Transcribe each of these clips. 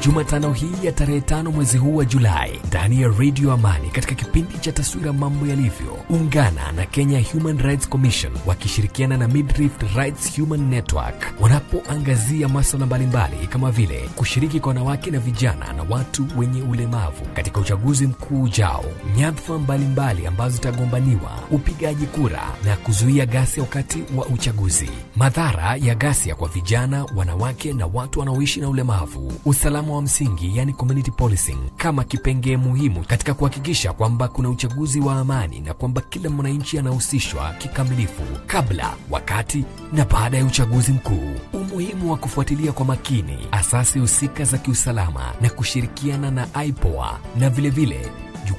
Jumatano hii ya tarehe tano mwezi huu wa Julai ndani ya Radio Amani katika kipindi cha taswira mambo yalivyo. Ungana na Kenya Human Rights Commission wakishirikiana na Midrift Rights Human Network wanapoangazia masuala mbalimbali kama vile kushiriki kwa wanawake na vijana na watu wenye ulemavu katika uchaguzi mkuu ujao, nyadhifa mbalimbali ambazo zitagombaniwa, upigaji kura na kuzuia ghasia wakati wa uchaguzi, madhara ya ghasia kwa vijana, wanawake na watu wanaoishi na ulemavu, usalama wa msingi yani community policing kama kipengee muhimu katika kuhakikisha kwamba kuna uchaguzi wa amani na kwamba kila mwananchi anahusishwa kikamilifu kabla, wakati na baada ya uchaguzi mkuu. Umuhimu wa kufuatilia kwa makini asasi husika za kiusalama na kushirikiana na IPOA na vilevile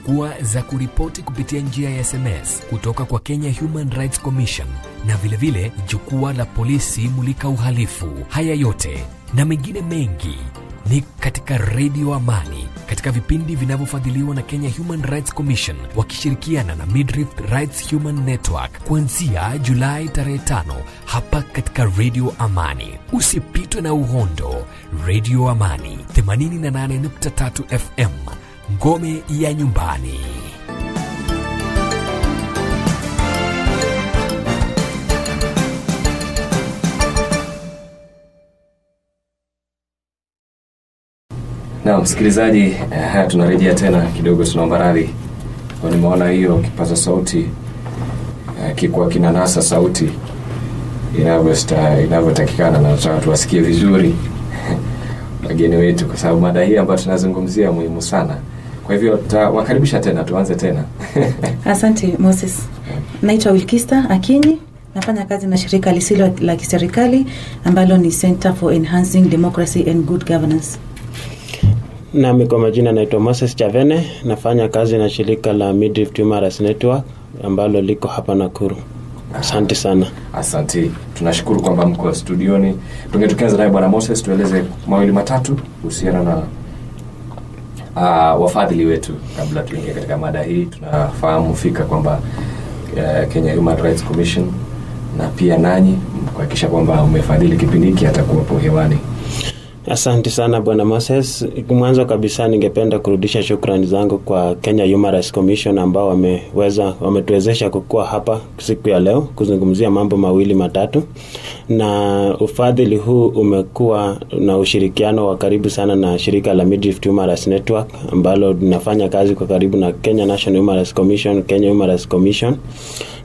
vile, za kuripoti kupitia njia ya SMS kutoka kwa Kenya Human Rights Commission na vilevile jukwaa la polisi mulika uhalifu. Haya yote na mengine mengi ni katika Redio Amani katika vipindi vinavyofadhiliwa na Kenya Human Rights Commission wakishirikiana na Midrift Rights Human Network kuanzia Julai tarehe tano hapa katika Redio Amani. Usipitwe na uhondo. Redio Amani 88.3 FM, ngome ya nyumbani. Na msikilizaji, eh, tunarejea tena kidogo, tunaomba radhi kwa nimeona hiyo kipaza sauti eh, kikuwa kinanasa sauti inavyosta- inavyotakikana, na nataka tuwasikie vizuri wageni wetu, kwa sababu mada hii ambayo tunazungumzia muhimu sana. Kwa hivyo tawakaribisha tena, tuanze tena Asante Moses. Naitwa Wilkista Akinyi, nafanya kazi na shirika lisilo la kiserikali ambalo ni Center for Enhancing Democracy and Good Governance. Nami kwa majina naitwa Moses Chavene, nafanya kazi na shirika la Midrift Network ambalo liko hapa Nakuru. Asante sana. Asante, tunashukuru kwamba mko studioni. Tunge tukianza naye Bwana Moses, tueleze mawili matatu kuhusiana na uh, wafadhili wetu kabla tuingie katika mada hii. Tunafahamu fika kwamba uh, Kenya Human Rights Commission na pia nanyi kuhakikisha kwamba umefadhili kipindi hiki atakuwapo hewani. Asante sana bwana Moses. Mwanzo kabisa, ningependa kurudisha shukrani zangu kwa Kenya Rights Commission ambao wameweza wametuwezesha kukua hapa siku ya leo kuzungumzia mambo mawili matatu, na ufadhili huu umekuwa na ushirikiano wa karibu sana na shirika la Midrift Human Rights Network ambalo linafanya kazi kwa karibu na Kenya National Human Rights Commission, Kenya Human Rights Commission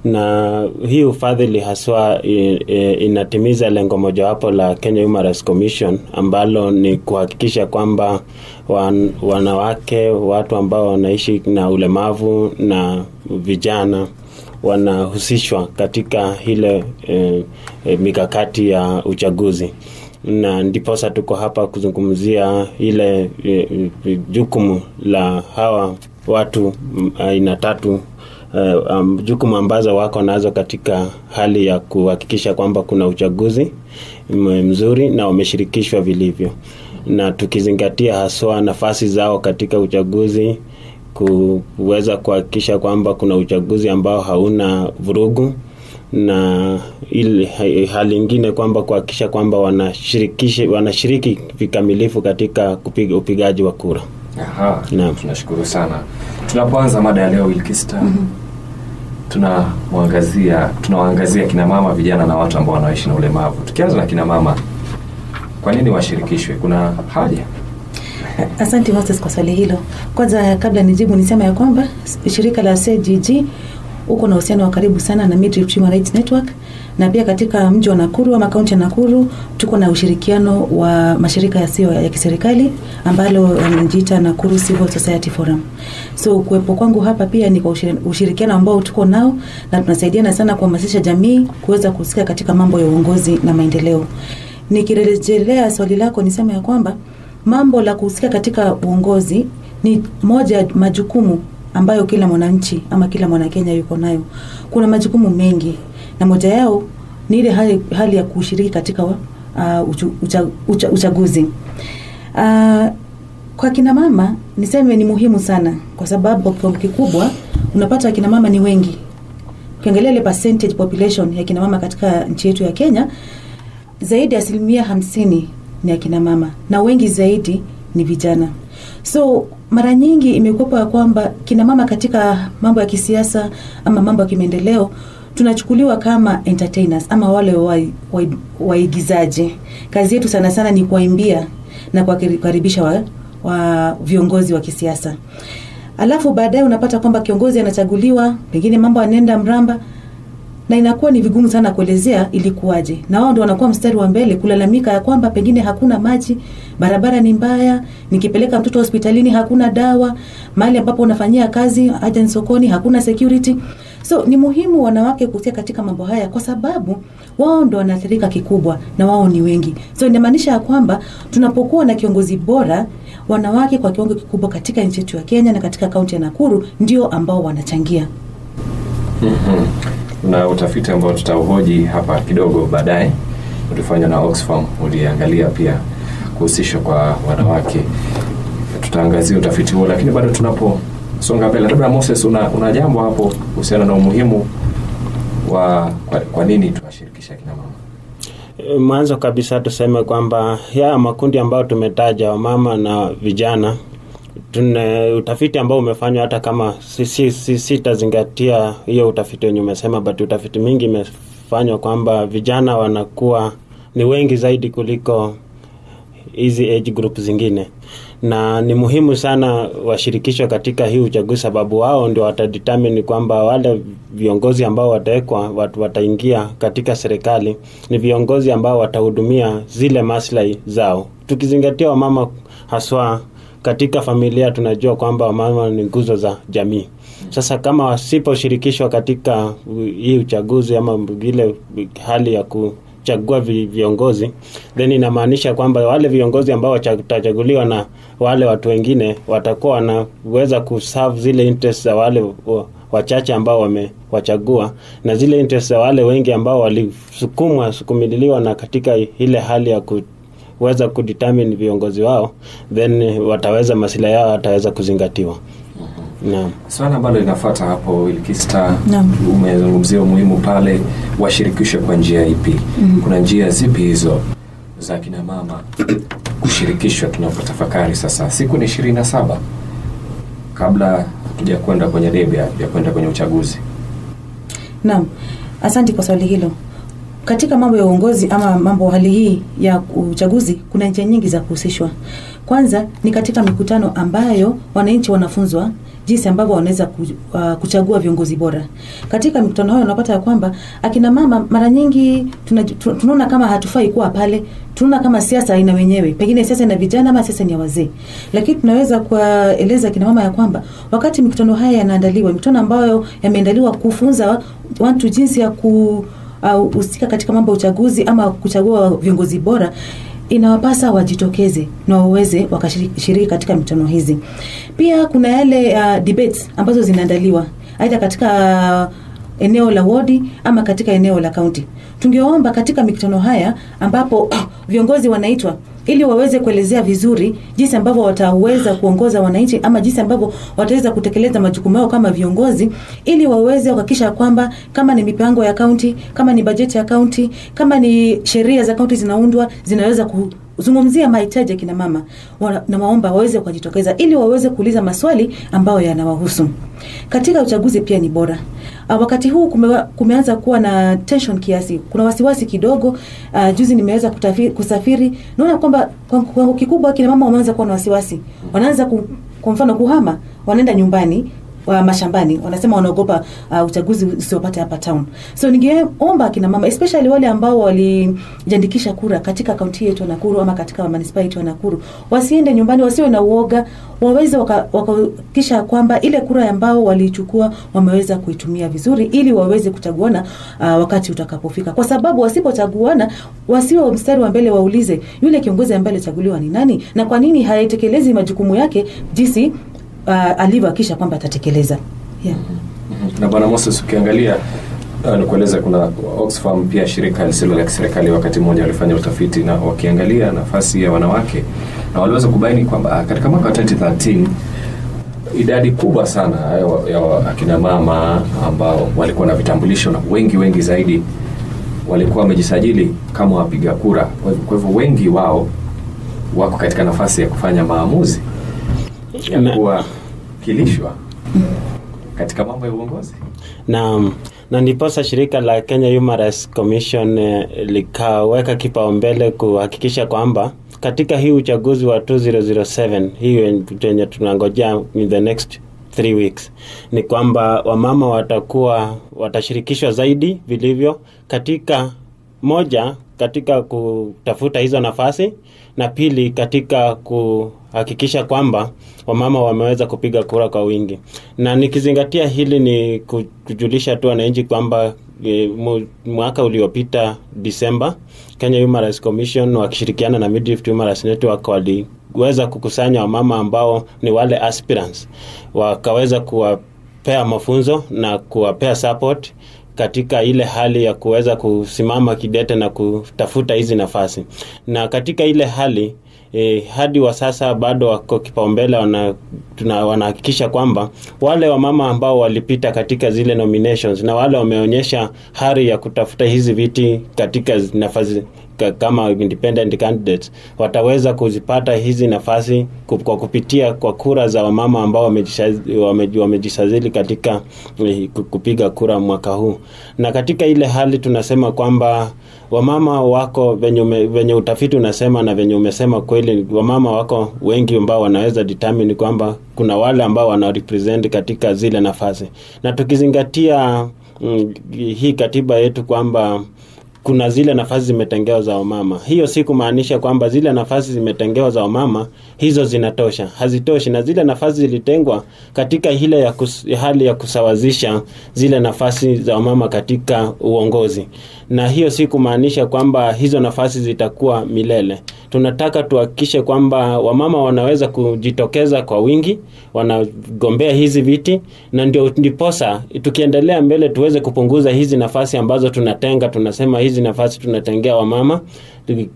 na hii ufadhili haswa inatimiza lengo mojawapo la Kenya Human Rights Commission ambalo ni kuhakikisha kwamba wan, wanawake, watu ambao wanaishi na ulemavu na vijana wanahusishwa katika ile e, e, mikakati ya uchaguzi. Na ndiposa tuko hapa kuzungumzia ile e, e, jukumu la hawa watu aina tatu uh, um, jukumu ambazo wako nazo katika hali ya kuhakikisha kwamba kuna uchaguzi mzuri na wameshirikishwa vilivyo, na tukizingatia haswa nafasi zao katika uchaguzi, kuweza kuhakikisha kwamba kuna uchaguzi ambao hauna vurugu na ili hali ingine kwamba kuhakikisha kwamba wanashirikisha wanashiriki vikamilifu katika kupiga upigaji wa kura. Aha, tunashukuru sana. Tunapoanza mada ya leo Wilkista, mm tunamwangazia tunawaangazia kina mama, vijana na watu ambao wanaishi na ulemavu. Tukianza na kina mama, kwa nini washirikishwe? Kuna haja? Asante Moses kwa swali hilo. Kwanza kabla nijibu, nisema ya kwamba shirika la CGG uko na uhusiano wa karibu sana na Midrift Human Rights Network na pia katika mji wa Nakuru ama kaunti ya Nakuru tuko na ushirikiano wa mashirika yasiyo ya kiserikali ambalo yanajiita Nakuru Civil Society Forum. So kuwepo kwangu hapa pia ni kwa ushirikiano ambao tuko nao na tunasaidiana sana kuhamasisha jamii kuweza kuhusika katika mambo ya uongozi na maendeleo. Nikirejelea swali lako niseme ya kwamba mambo la kuhusika katika uongozi ni moja ya majukumu ambayo kila mwananchi ama kila mwanakenya yuko nayo. Kuna majukumu mengi na moja yao ni ile hali, hali ya kushiriki katika uh, uchu, ucha, ucha, uchaguzi. Uh, kwa kina mama niseme ni muhimu sana kwa sababu kwa kiwango kikubwa unapata kina mama ni wengi. Ukiangalia ile percentage population ya kina mama katika nchi yetu ya Kenya zaidi ya asilimia hamsini ni akina mama na wengi zaidi ni vijana so mara nyingi imekuwa kwamba kina mama katika mambo ya kisiasa ama mambo ya kimaendeleo tunachukuliwa kama entertainers ama wale waigizaji wa, wa kazi yetu sana sana ni kuwaimbia na kuwakaribisha wa, wa viongozi wa kisiasa. Alafu baadaye unapata kwamba kiongozi anachaguliwa pengine mambo anaenda mramba na inakuwa ni vigumu sana kuelezea ilikuwaje. Na wao ndio wanakuwa mstari wa mbele kulalamika ya kwamba pengine hakuna maji barabara ni mbaya nikipeleka mtoto hospitalini hakuna dawa mahali ambapo unafanyia kazi haja sokoni hakuna security so ni muhimu wanawake kuhusika katika mambo haya kwa sababu wao ndo wanaathirika kikubwa na wao ni wengi. So inamaanisha ya kwamba tunapokuwa na kiongozi bora wanawake kwa kiwango kikubwa katika nchi yetu ya kenya na katika kaunti ya nakuru ndio ambao wanachangia. Mm-hmm. na utafiti ambao tutauhoji hapa kidogo baadaye ulifanywa na oxfam uliangalia pia kuhusishwa kwa wanawake. Tutaangazia utafiti huo lakini bado tunaposonga mbele labda moses una, una jambo hapo kuhusiana na umuhimu wa kwa, kwa nini tuwashirikisha kina mama? Mwanzo kabisa tuseme kwamba ya makundi ambayo tumetaja wamama na vijana tuna utafiti ambao umefanywa hata kama sitazingatia si, si, si hiyo utafiti wenye umesema but utafiti mingi imefanywa kwamba vijana wanakuwa ni wengi zaidi kuliko hizi age group zingine na ni muhimu sana washirikishwe katika hii uchaguzi sababu wao ndio watadetermine kwamba wale viongozi ambao watawekwa watu wataingia katika serikali ni viongozi ambao watahudumia zile maslahi zao. Tukizingatia wamama haswa katika familia tunajua kwamba wamama ni nguzo za jamii. Sasa kama wasiposhirikishwa katika hii uchaguzi ama ile hali ya ku chagua vi, viongozi then inamaanisha kwamba wale viongozi ambao watachaguliwa na wale watu wengine watakuwa wanaweza kuserve zile interest za wale wachache ambao wamewachagua na zile interest za wale wengi ambao walisukumwa sukumililiwa na katika ile hali ya ku weza kudetermine viongozi wao then wataweza masila yao wataweza kuzingatiwa Naam. Swala ambalo linafuata hapo Ilkista, umezungumzia umuhimu pale washirikishwe kwa njia ipi? mm-hmm. Kuna njia zipi hizo za kina mama kushirikishwa tunapotafakari sasa? Siku ni ishirini na saba kabla tuja kwenda kwenye debe ya kwenda kwenye uchaguzi. Naam, asante kwa swali hilo. Katika mambo ya uongozi ama mambo hali hii ya uchaguzi, kuna njia nyingi za kuhusishwa. Kwanza ni katika mikutano ambayo wananchi wanafunzwa jinsi ambavyo wanaweza uh, kuchagua viongozi bora. Katika mikutano hayo unapata ya kwamba akina mama mara nyingi tunaona kama hatufai kuwa pale, tunaona kama siasa ina wenyewe, pengine siasa ina vijana ama siasa ni ya wazee, lakini tunaweza kuwaeleza akina mama ya kwamba wakati mikutano haya yanaandaliwa, mikutano ambayo yameandaliwa kufunza watu jinsi ya kuhusika uh, katika mambo ya uchaguzi ama kuchagua viongozi bora inawapasa wajitokeze na waweze wakashiriki katika mitano hizi. Pia kuna yale uh, debates ambazo zinaandaliwa aidha katika uh, eneo la wodi ama katika eneo la kaunti. Tungeomba katika mikutano haya ambapo uh, viongozi wanaitwa ili waweze kuelezea vizuri jinsi ambavyo wataweza kuongoza wananchi ama jinsi ambavyo wataweza kutekeleza majukumu yao kama viongozi, ili waweze kuhakikisha kwamba kama ni mipango ya kaunti, kama ni bajeti ya kaunti, kama ni sheria za kaunti zinaundwa, zinaweza kuzungumzia mahitaji ya kina mama na waomba waweze kujitokeza ili waweze kuuliza maswali ambayo yanawahusu. Katika uchaguzi pia ni bora. Uh, wakati huu kume, kumeanza kuwa na tension kiasi, kuna wasiwasi kidogo. Uh, juzi nimeweza kusafiri, naona kwamba kwa kikubwa kina mama wameanza kuwa na wasiwasi, wanaanza kwa mfano kuhama, wanaenda nyumbani wa mashambani wanasema wanaogopa uh, uchaguzi usiopate hapa town. So ningeomba akina mama especially wale ambao walijiandikisha kura katika kaunti yetu ya Nakuru ama katika manispaa yetu ya Nakuru, wasiende nyumbani, wasiwe na uoga, waweze wakahakikisha waka kwamba ile kura ambao waliichukua wameweza kuitumia vizuri, ili waweze kuchaguana uh, wakati utakapofika, kwa sababu wasipochaguana, wasiwe mstari wa mbele, waulize yule kiongozi ambaye alichaguliwa ni nani na kwa nini hayatekelezi majukumu yake jinsi uh, alivyohakikisha kwamba atatekeleza yeah. mm-hmm. na bwana moses ukiangalia uh, nikueleza kuna oxfam pia shirika lisilo la kiserikali wakati mmoja walifanya utafiti na wakiangalia nafasi ya wanawake na waliweza kubaini kwamba katika mwaka wa 2013 idadi kubwa sana ya akina mama ambao walikuwa na vitambulisho na wengi wengi zaidi walikuwa wamejisajili kama wapiga kura kwa hivyo wengi wao wako katika nafasi ya kufanya maamuzi ya kuwakilishwa katika mambo ya uongozi? Na na ndiposa shirika la Kenya Human Rights Commission eh, likaweka kipaumbele kuhakikisha kwamba katika hii uchaguzi wa 2007 hii yenye tunangojea in the next three weeks ni kwamba wamama watakuwa watashirikishwa zaidi vilivyo katika moja katika kutafuta hizo nafasi na pili katika kuhakikisha kwamba wamama wameweza kupiga kura kwa wingi. Na nikizingatia hili ni kujulisha tu wananchi kwamba e, mwaka uliopita Disemba Kenya Human Rights Commission wakishirikiana na Midrift Human Rights Network waliweza kukusanya wamama ambao ni wale aspirants. Wakaweza kuwapea mafunzo na kuwapea support katika ile hali ya kuweza kusimama kidete na kutafuta hizi nafasi. Na katika ile hali E, hadi wa sasa bado wako kipaumbele wana, wanahakikisha kwamba wale wamama ambao walipita katika zile nominations na wale wameonyesha hari ya kutafuta hizi viti katika nafasi kama independent candidates wataweza kuzipata hizi nafasi kwa kupitia kwa kura za wamama ambao wamejisajili katika eh, kupiga kura mwaka huu. Na katika ile hali tunasema kwamba wamama wako venye, ume, venye utafiti unasema na venye umesema kweli wamama wako wengi ambao wanaweza determine kwamba kuna wale ambao wana represent katika zile nafasi. Na tukizingatia mm, hii katiba yetu kwamba kuna zile nafasi zimetengewa za wamama. Hiyo si kumaanisha kwamba zile nafasi zimetengewa za wamama hizo zinatosha, hazitoshi, na zile nafasi zilitengwa katika ile ya kus, hali ya kusawazisha zile nafasi za wamama katika uongozi, na hiyo si kumaanisha kwamba hizo nafasi zitakuwa milele. Tunataka tuhakikishe kwamba wamama wanaweza kujitokeza kwa wingi, wanagombea hizi viti, na ndio ndiposa tukiendelea mbele tuweze kupunguza hizi nafasi ambazo tunatenga, tunasema hizi nafasi tunatengea wamama,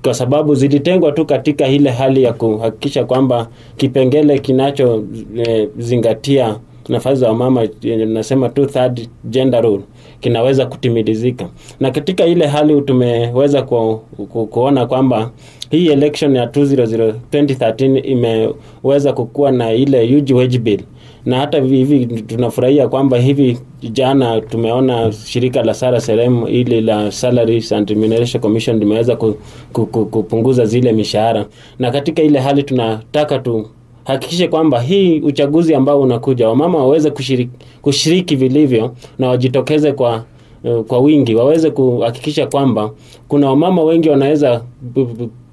kwa sababu zilitengwa tu katika ile hali ya kuhakikisha kwamba kipengele kinachozingatia nafasi za wamama yenye tunasema third gender rule kinaweza kutimilizika, na katika ile hali tumeweza ku, ku, kuona kwamba hii election ya 200 2013 imeweza kukuwa na ile huge wage bill. Na hata hivi tunafurahia kwamba hivi jana tumeona shirika la Sara Serem ili la Salaries and Remuneration Commission limeweza ku, ku, ku, kupunguza zile mishahara, na katika ile hali tunataka tu hakikishe kwamba hii uchaguzi ambao unakuja wamama waweze kushiriki, kushiriki vilivyo na wajitokeze kwa uh, kwa wingi. Waweze kuhakikisha kwamba kuna wamama wengi wanaweza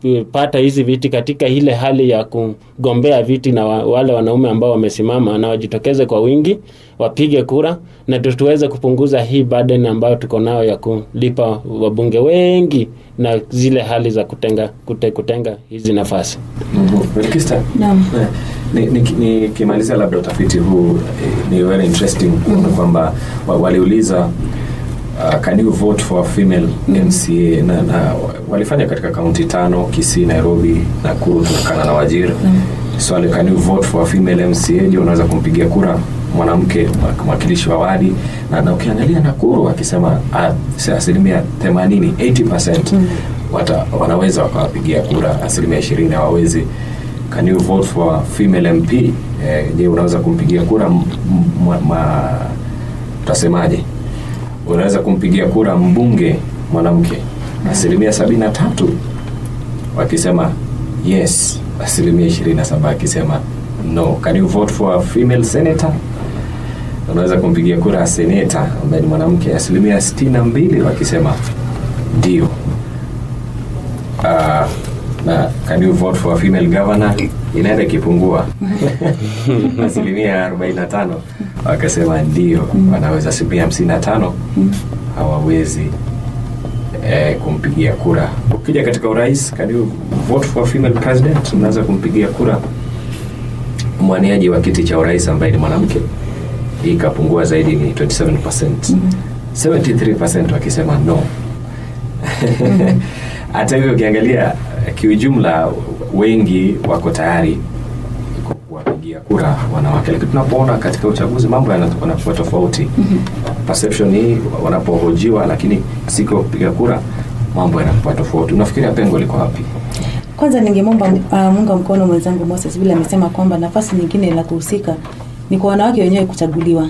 bu- bu- bu- pata hizi viti katika ile hali ya kugombea viti na wa, wale wanaume ambao wamesimama na wajitokeze kwa wingi wapige kura na tuweze kupunguza hii burden ambayo tuko nayo ya kulipa wabunge wengi na zile hali za kutenga kute, kutenga hizi nafasi. Naam. Nikimaliza ni- ni- labda utafiti huu eh, ni very interesting kuona kwamba wa- waliuliza uh, can you vote for a female mm. MCA na, na walifanya katika kaunti tano Kisii, Nairobi, Nakuru, Turkana na Wajir. Swali, so, can you vote for a female MCA? ndio unaweza kumpigia kura mwanamke mwakilishi wa wadi na, na ukiangalia Nakuru akisema ah, asilimia 80 80% wata, wanaweza wakawapigia kura, asilimia 20 hawawezi. Can you vote for a female MP? Eh, je, unaweza kumpigia kura m- m- ma, utasemaje? Unaweza kumpigia kura mbunge mwanamke, asilimia 73 wakisema yes, asilimia 27 akisema no. Can you vote for a female senator? Unaweza kumpigia kura seneta ambaye ni mwanamke, asilimia 62 wakisema ndio. Uh, na can you vote for a female governor? Inaenda ikipungua asilimia 45 wakasema ndio, wanaweza. Asilimia 55 hawawezi eh, kumpigia kura. Ukija katika urais, can you vote for female president? Unaweza kumpigia kura mwaniaji wa kiti cha urais ambaye ni mwanamke. Hii ikapungua zaidi, ni 27%. mm. 73% wakisema no. Hata hivyo ukiangalia eh, kiujumla, wengi wako tayari kuwapigia kura wanawake, lakini tunapoona katika uchaguzi mambo yana- yanakuwa tofauti. Perception hii wanapohojiwa, lakini siku kupiga kura mambo yanakuwa tofauti. Unafikiria pengo liko wapi? kwanza ningemwomba uh, munga mkono mwenzangu moses vile amesema kwamba nafasi nyingine la kuhusika ni kwa wanawake wenyewe kuchaguliwa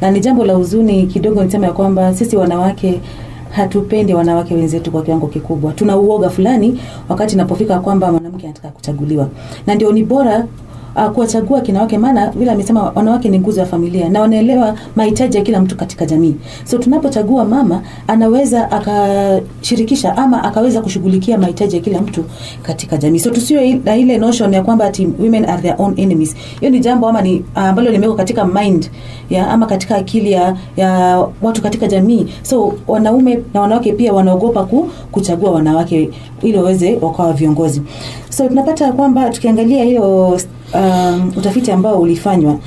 na ni jambo la huzuni kidogo nisema ya kwamba sisi wanawake hatupendi wanawake wenzetu kwa kiwango kikubwa tuna uoga fulani wakati inapofika kwamba mwanamke anataka kuchaguliwa na ndio ni bora uh, kuwachagua kina wake maana vile amesema wanawake ni nguzo ya familia na wanaelewa mahitaji ya kila mtu katika jamii. So tunapochagua mama anaweza akashirikisha ama akaweza kushughulikia mahitaji ya kila mtu katika jamii. So tusiwe na ile notion ya kwamba ati women are their own enemies. Hiyo ni jambo ama ni ambalo uh, limewekwa katika mind ya ama katika akili ya, ya watu katika jamii. So wanaume na wanawake pia wanaogopa ku, kuchagua wanawake ili waweze wakawa viongozi. So tunapata kwamba tukiangalia hiyo um, utafiti ambao ulifanywa.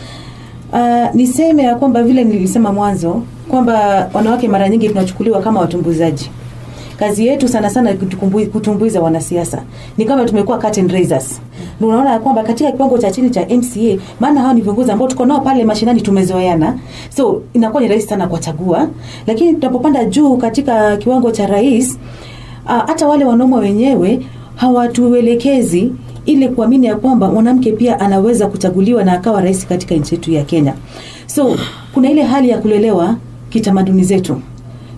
Uh, niseme ya kwamba vile nilisema mwanzo kwamba wanawake mara nyingi tunachukuliwa kama watumbuzaji kazi yetu sana sana kutumbuiza wanasiasa. Ni kama tumekuwa curtain raisers. Unaona kwamba katika kiwango cha chini cha mca maana hawa ni viongozi ambao tuko nao pale mashinani tumezoeana. So inakuwa ni rahisi sana kuwachagua. Lakini tunapopanda juu katika kiwango cha rais hata uh, wale wanaume wenyewe hawatuelekezi ili kuamini ya kwamba mwanamke pia anaweza kuchaguliwa na akawa rais katika nchi yetu ya Kenya. So kuna ile hali ya kulelewa kitamaduni zetu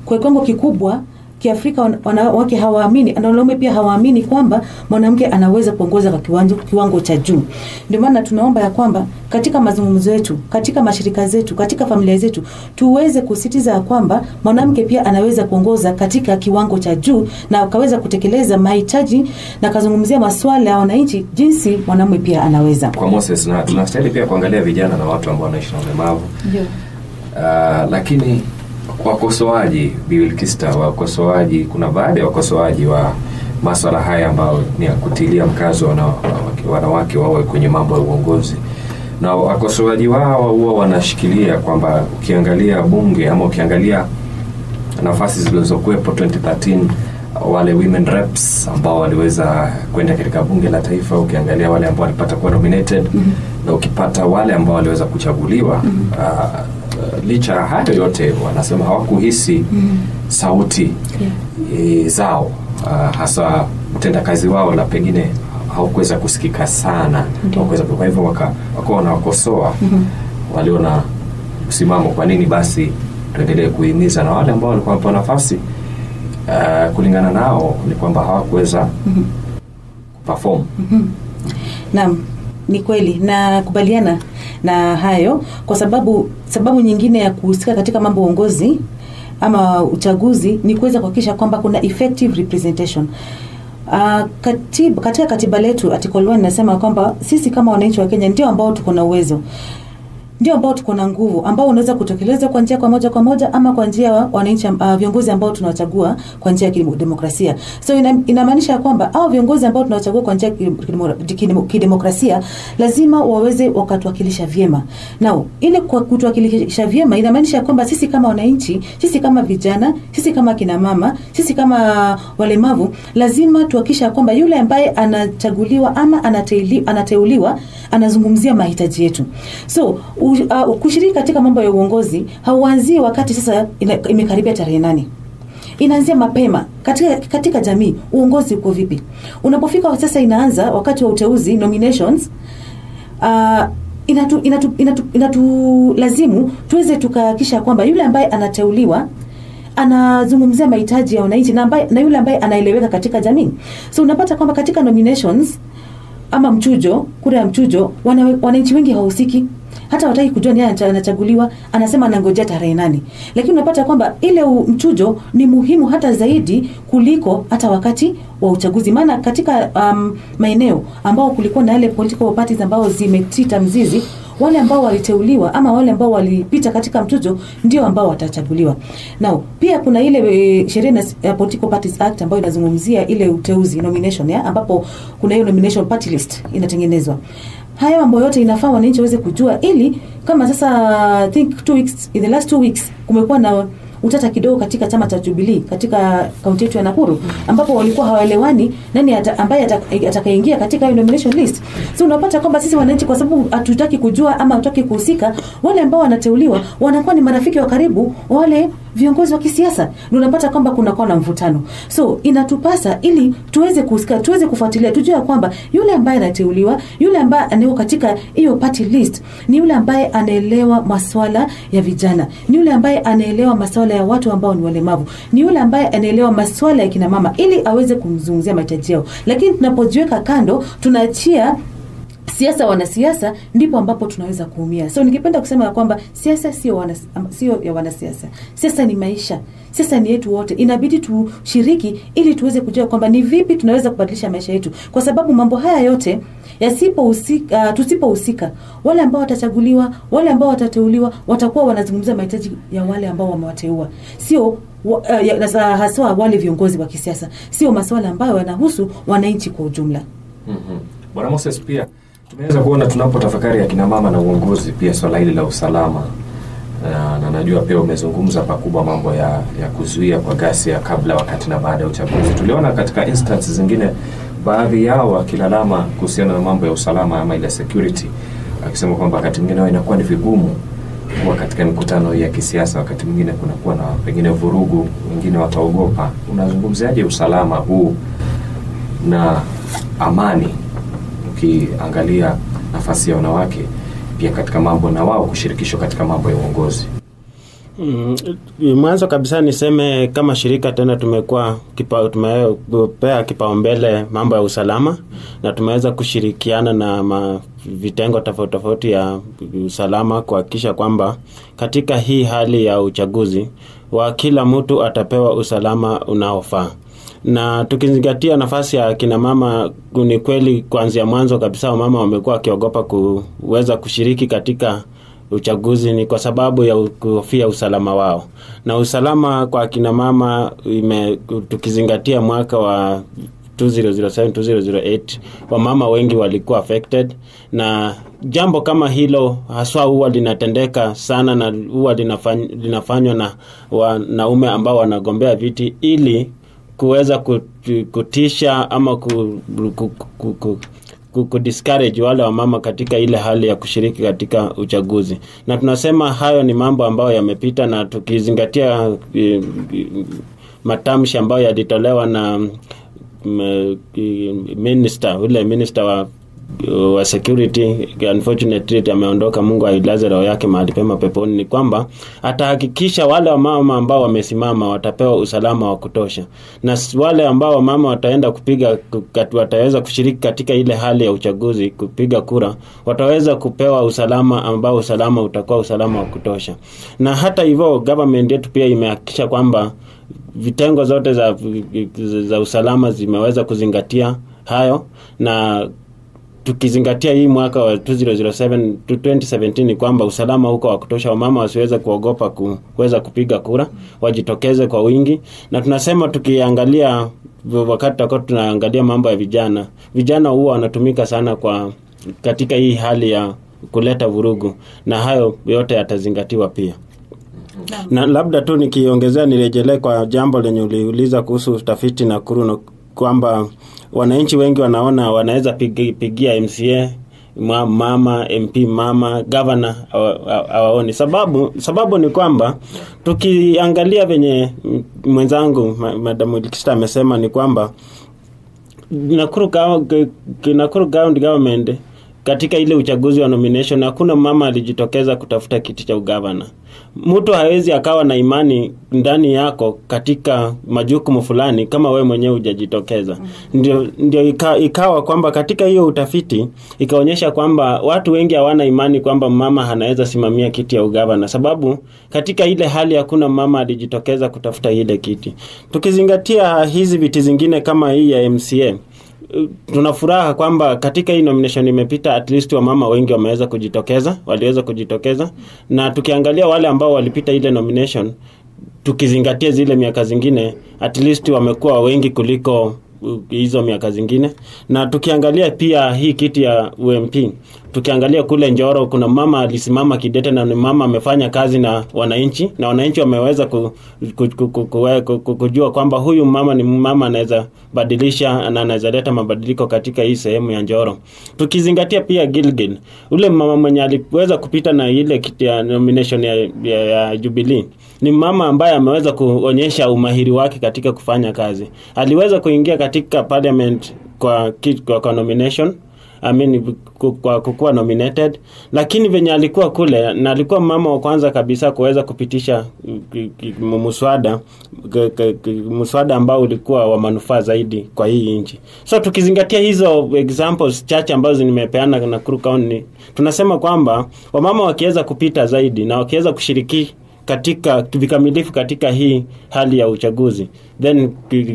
kwa kiwango kikubwa Kiafrika wanawake hawaamini, na wanaume pia hawaamini kwamba mwanamke anaweza kuongoza kwa kiwango, kiwango cha juu. Ndio maana tunaomba ya kwamba katika mazungumzo yetu, katika mashirika zetu, katika familia zetu tuweze kusitiza ya kwamba mwanamke pia anaweza kuongoza katika kiwango cha juu na akaweza kutekeleza mahitaji na kazungumzia masuala ya wananchi jinsi mwanamume pia anaweza. Kwa Moses, na tunastahili pia kuangalia vijana na watu ambao wanaishi na ulemavu. Ndio. Uh, lakini wakosoaji Biwilkista, wakosoaji, kuna baadhi ya wakosoaji wa maswala haya ambayo ni ya kutilia mkazo wanawake, wanawake wawe kwenye mambo ya uongozi, na wakosoaji wao huwa wanashikilia kwamba ukiangalia bunge ama ukiangalia nafasi zilizokuwepo 2013 wale women reps ambao waliweza kwenda katika bunge la taifa, ukiangalia wale ambao walipata kuwa nominated mm-hmm. na ukipata wale ambao waliweza kuchaguliwa mm-hmm. uh, licha ya hayo yote wanasema hawakuhisi mm. sauti yeah. e, zao uh, hasa mtendakazi wao na pengine haukuweza kusikika sana okay. kwa hivyo wakawa wanawakosoa mm-hmm. walio na msimamo kwa nini basi tuendelee kuhimiza na wale ambao walikuwa wamepewa nafasi uh, kulingana nao ni kwamba hawakuweza mm-hmm. kuperform mm-hmm. naam ni kweli nakubaliana na hayo kwa sababu sababu nyingine ya kuhusika katika mambo uongozi ama uchaguzi ni kuweza kuhakikisha kwamba kuna effective representation. Uh, katiba, katika katiba letu article 1 inasema kwamba sisi kama wananchi wa Kenya ndio ambao tuko na uwezo ndio ambao tuko na nguvu ambao unaweza kutekeleza kwa njia kwa moja kwa moja ama kwa njia wa wananchi uh, viongozi ambao tunawachagua kwa njia ya kidemokrasia. So ina, inamaanisha kwamba au viongozi ambao tunawachagua kwa njia ya kidemokrasia lazima waweze wakatuwakilisha vyema. Na ile kwa kutuwakilisha vyema inamaanisha kwamba sisi kama wananchi, sisi kama vijana, sisi kama kina mama, sisi kama walemavu lazima tuhakisha kwamba yule ambaye anachaguliwa ama anateuli, anateuliwa anazungumzia mahitaji yetu. So uh, kushiriki katika mambo ya uongozi hauanzii wakati sasa imekaribia tarehe nane. Inaanzia mapema katika, katika jamii uongozi uko vipi? Unapofika sasa inaanza wakati wa uteuzi nominations uh, inatu, inatu, inatu, inatu lazimu tuweze tukahakikisha kwamba yule ambaye anateuliwa anazungumzia mahitaji ya wananchi na, na yule ambaye anaeleweka katika jamii. So unapata kwamba katika nominations ama mchujo kura ya mchujo wananchi wengi hawahusiki. Hata wataki kujua ni anachaguliwa anasema anangojea tarehe nane. Lakini unapata kwamba ile mchujo ni muhimu hata zaidi kuliko hata wakati wa uchaguzi. Maana katika um, maeneo ambao kulikuwa na yale political parties ambao zimetita mzizi wale ambao waliteuliwa ama wale ambao walipita katika mchujo ndio ambao watachaguliwa. Na pia kuna ile e, sheria ya political parties act ambayo inazungumzia ile uteuzi nomination ya ambapo kuna hiyo nomination party list inatengenezwa. Haya mambo yote inafaa wananchi waweze kujua ili kama sasa think two weeks in the last two weeks kumekuwa na utata kidogo katika chama cha Jubilee katika kaunti yetu ya Nakuru ambapo walikuwa hawaelewani nani ata, ambaye atakayeingia katika hiyo nomination list. So unapata kwamba sisi wananchi kwa sababu hatutaki kujua ama hatutaki kuhusika, wale ambao wanateuliwa wanakuwa ni marafiki wa karibu wale viongozi wa kisiasa ndio unapata kwamba kunakuwa na mvutano. So inatupasa ili tuweze kusika, tuweze kufuatilia tujue ya kwamba yule ambaye anateuliwa yule ambaye anayo katika hiyo party list ni yule ambaye anaelewa maswala ya vijana ni yule ambaye anaelewa maswala ya watu ambao ni walemavu ni yule ambaye anaelewa maswala ya kina mama ili aweze kumzungumzia mahitaji yao. Lakini tunapojiweka kando tunaachia siasa wanasiasa ndipo ambapo tunaweza kuumia. So nikipenda kusema ya kwamba siasa sio wana, sio ya wanasiasa. Siasa ni maisha. Siasa ni yetu wote. Inabidi tushiriki ili tuweze kujua kwamba ni vipi tunaweza kubadilisha maisha yetu. Kwa sababu mambo haya yote yasipohusika uh, tusipohusika wale ambao watachaguliwa wale ambao watateuliwa watakuwa wanazungumzia mahitaji ya wale ambao wamewateua. Sio wa- uh, haswa wale viongozi wa kisiasa. Sio masuala ambayo yanahusu wananchi kwa ujumla. Mm -hmm. Bwana Moses, pia tumeweza kuona tunapotafakari akina mama na uongozi, pia swala hili la usalama na, na najua pia umezungumza pakubwa mambo ya, ya kuzuia kwa ghasia kabla, wakati na baada ya uchaguzi. Tuliona katika instances zingine baadhi yao wakilalama kuhusiana na mambo ya usalama ama ile security, akisema kwamba wakati mwingine wao inakuwa ni vigumu kuwa katika mikutano ya kisiasa, wakati mwingine kunakuwa na pengine vurugu, wengine wataogopa. Unazungumziaje usalama huu na amani ukiangalia nafasi ya wanawake pia katika mambo na wao kushirikishwa katika mambo ya uongozi. Mm, mwanzo kabisa niseme kama shirika tena tumekuwa kipa, tumepea kipaumbele mambo ya usalama na tumeweza kushirikiana na ma, vitengo tofauti tofauti ya usalama kuhakikisha kwamba katika hii hali ya uchaguzi wa kila mtu atapewa usalama unaofaa na tukizingatia nafasi ya kina mama, ni kweli kuanzia mwanzo kabisa wamama wamekuwa wakiogopa kuweza kushiriki katika uchaguzi ni kwa sababu ya kuhofia usalama wao, na usalama kwa kina mama ime, tukizingatia mwaka wa 2007 2008 wamama wengi walikuwa affected, na jambo kama hilo haswa huwa linatendeka sana na huwa linafanywa na wanaume ambao wanagombea viti ili kuweza kutisha ama ku, ku, ku, ku, ku, ku discourage wale wamama katika ile hali ya kushiriki katika uchaguzi, na tunasema hayo ni mambo ambayo yamepita, na tukizingatia e, matamshi ambayo yalitolewa na m, e, minister ule minister wa wa security unfortunately ameondoka, Mungu ailaze roho yake mahali pema peponi, ni kwamba atahakikisha wale wamama ambao wamesimama watapewa usalama wa kutosha, na wale ambao wamama wataenda kupiga wataweza kushiriki katika ile hali ya uchaguzi kupiga kura, wataweza kupewa usalama ambao usalama utakuwa usalama wa kutosha. Na hata hivyo government yetu pia imehakikisha kwamba vitengo zote za, za usalama zimeweza kuzingatia hayo. Na tukizingatia hii mwaka wa 2007 to 2017 ni kwamba usalama huko wa kutosha, wamama wasiweze kuogopa kuweza kupiga kura, wajitokeze kwa wingi. Na tunasema tukiangalia wakati tutakuwa tunaangalia mambo ya vijana, vijana huwa wanatumika sana kwa katika hii hali ya kuleta vurugu, na hayo yote yatazingatiwa pia. Na labda tu nikiongezea nirejelee kwa jambo lenye uliuliza kuhusu utafiti na kwamba wananchi wengi wanaona wanaweza pigi, pigia MCA mama MP mama gavana hawaoni. Sababu sababu ni kwamba tukiangalia venye mwenzangu madamu Madam Wilkista amesema ni kwamba Nakuru, Nakuru County Government katika ile uchaguzi wa nomination hakuna mama alijitokeza kutafuta kiti cha ugavana. Mtu hawezi akawa na imani ndani yako katika majukumu fulani kama we mwenyewe hujajitokeza. Ndio, ndio ika, ikawa kwamba katika hiyo utafiti ikaonyesha kwamba watu wengi hawana imani kwamba mama anaweza simamia kiti ya ugavana, sababu katika ile hali hakuna mama alijitokeza kutafuta ile kiti. Tukizingatia hizi viti zingine kama hii ya MCA tuna furaha kwamba katika hii nomination imepita, at least wamama wengi wameweza kujitokeza, waliweza kujitokeza, na tukiangalia wale ambao walipita ile nomination, tukizingatia zile miaka zingine, at least wamekuwa wengi kuliko uh, hizo miaka zingine, na tukiangalia pia hii kiti ya UMP tukiangalia kule Njoro kuna mama alisimama kidete na ni mama amefanya kazi na wananchi na wananchi wameweza ku, ku, ku, ku, ku, ku, ku, kujua kwamba huyu mama ni mama anaweza badilisha na anaweza leta mabadiliko katika hii sehemu ya Njoro. Tukizingatia pia Gilgil, ule mama mwenye aliweza kupita na ile ya nomination ya, ya, ya Jubilee ni mama ambaye ameweza kuonyesha umahiri wake katika kufanya kazi. Aliweza kuingia katika parliament kwa, kwa, kwa nomination I mean, kwa kukuwa nominated lakini venye alikuwa kule na alikuwa mama wa kwanza kabisa kuweza kupitisha muswada muswada ambao ulikuwa wa manufaa zaidi kwa hii nchi so tukizingatia hizo examples chache ambazo nimepeana na Kuru County tunasema kwamba wamama wakiweza kupita zaidi na wakiweza kushiriki katika vikamilifu katika hii hali ya uchaguzi then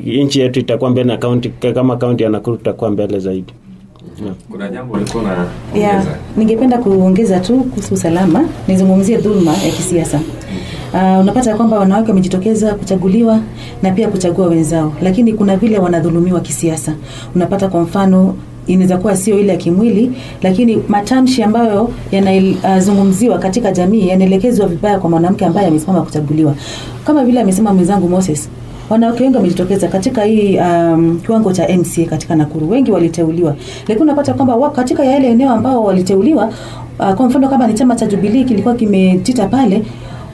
nchi yetu itakuwa mbele na county kama kaunti ya Nakuru tutakuwa mbele zaidi. Kuna jambo ulikuwa na Yeah, ongeza ningependa kuongeza tu kuhusu usalama, nizungumzie dhuluma ya kisiasa. Uh, unapata kwamba wanawake wamejitokeza kuchaguliwa na pia kuchagua wenzao, lakini kuna vile wanadhulumiwa kisiasa. Unapata kwa mfano inaweza kuwa sio ile ya kimwili, lakini matamshi ambayo yanazungumziwa uh, katika jamii yanaelekezwa vibaya kwa mwanamke ambaye amesimama kuchaguliwa, kama vile amesema mwenzangu Moses wanawake wengi wamejitokeza katika hii um, kiwango cha MCA katika Nakuru, wengi waliteuliwa, lakini unapata kwamba wa- katika yale eneo ambao waliteuliwa uh, kwa mfano kama ni chama cha Jubilee kilikuwa kimetita pale,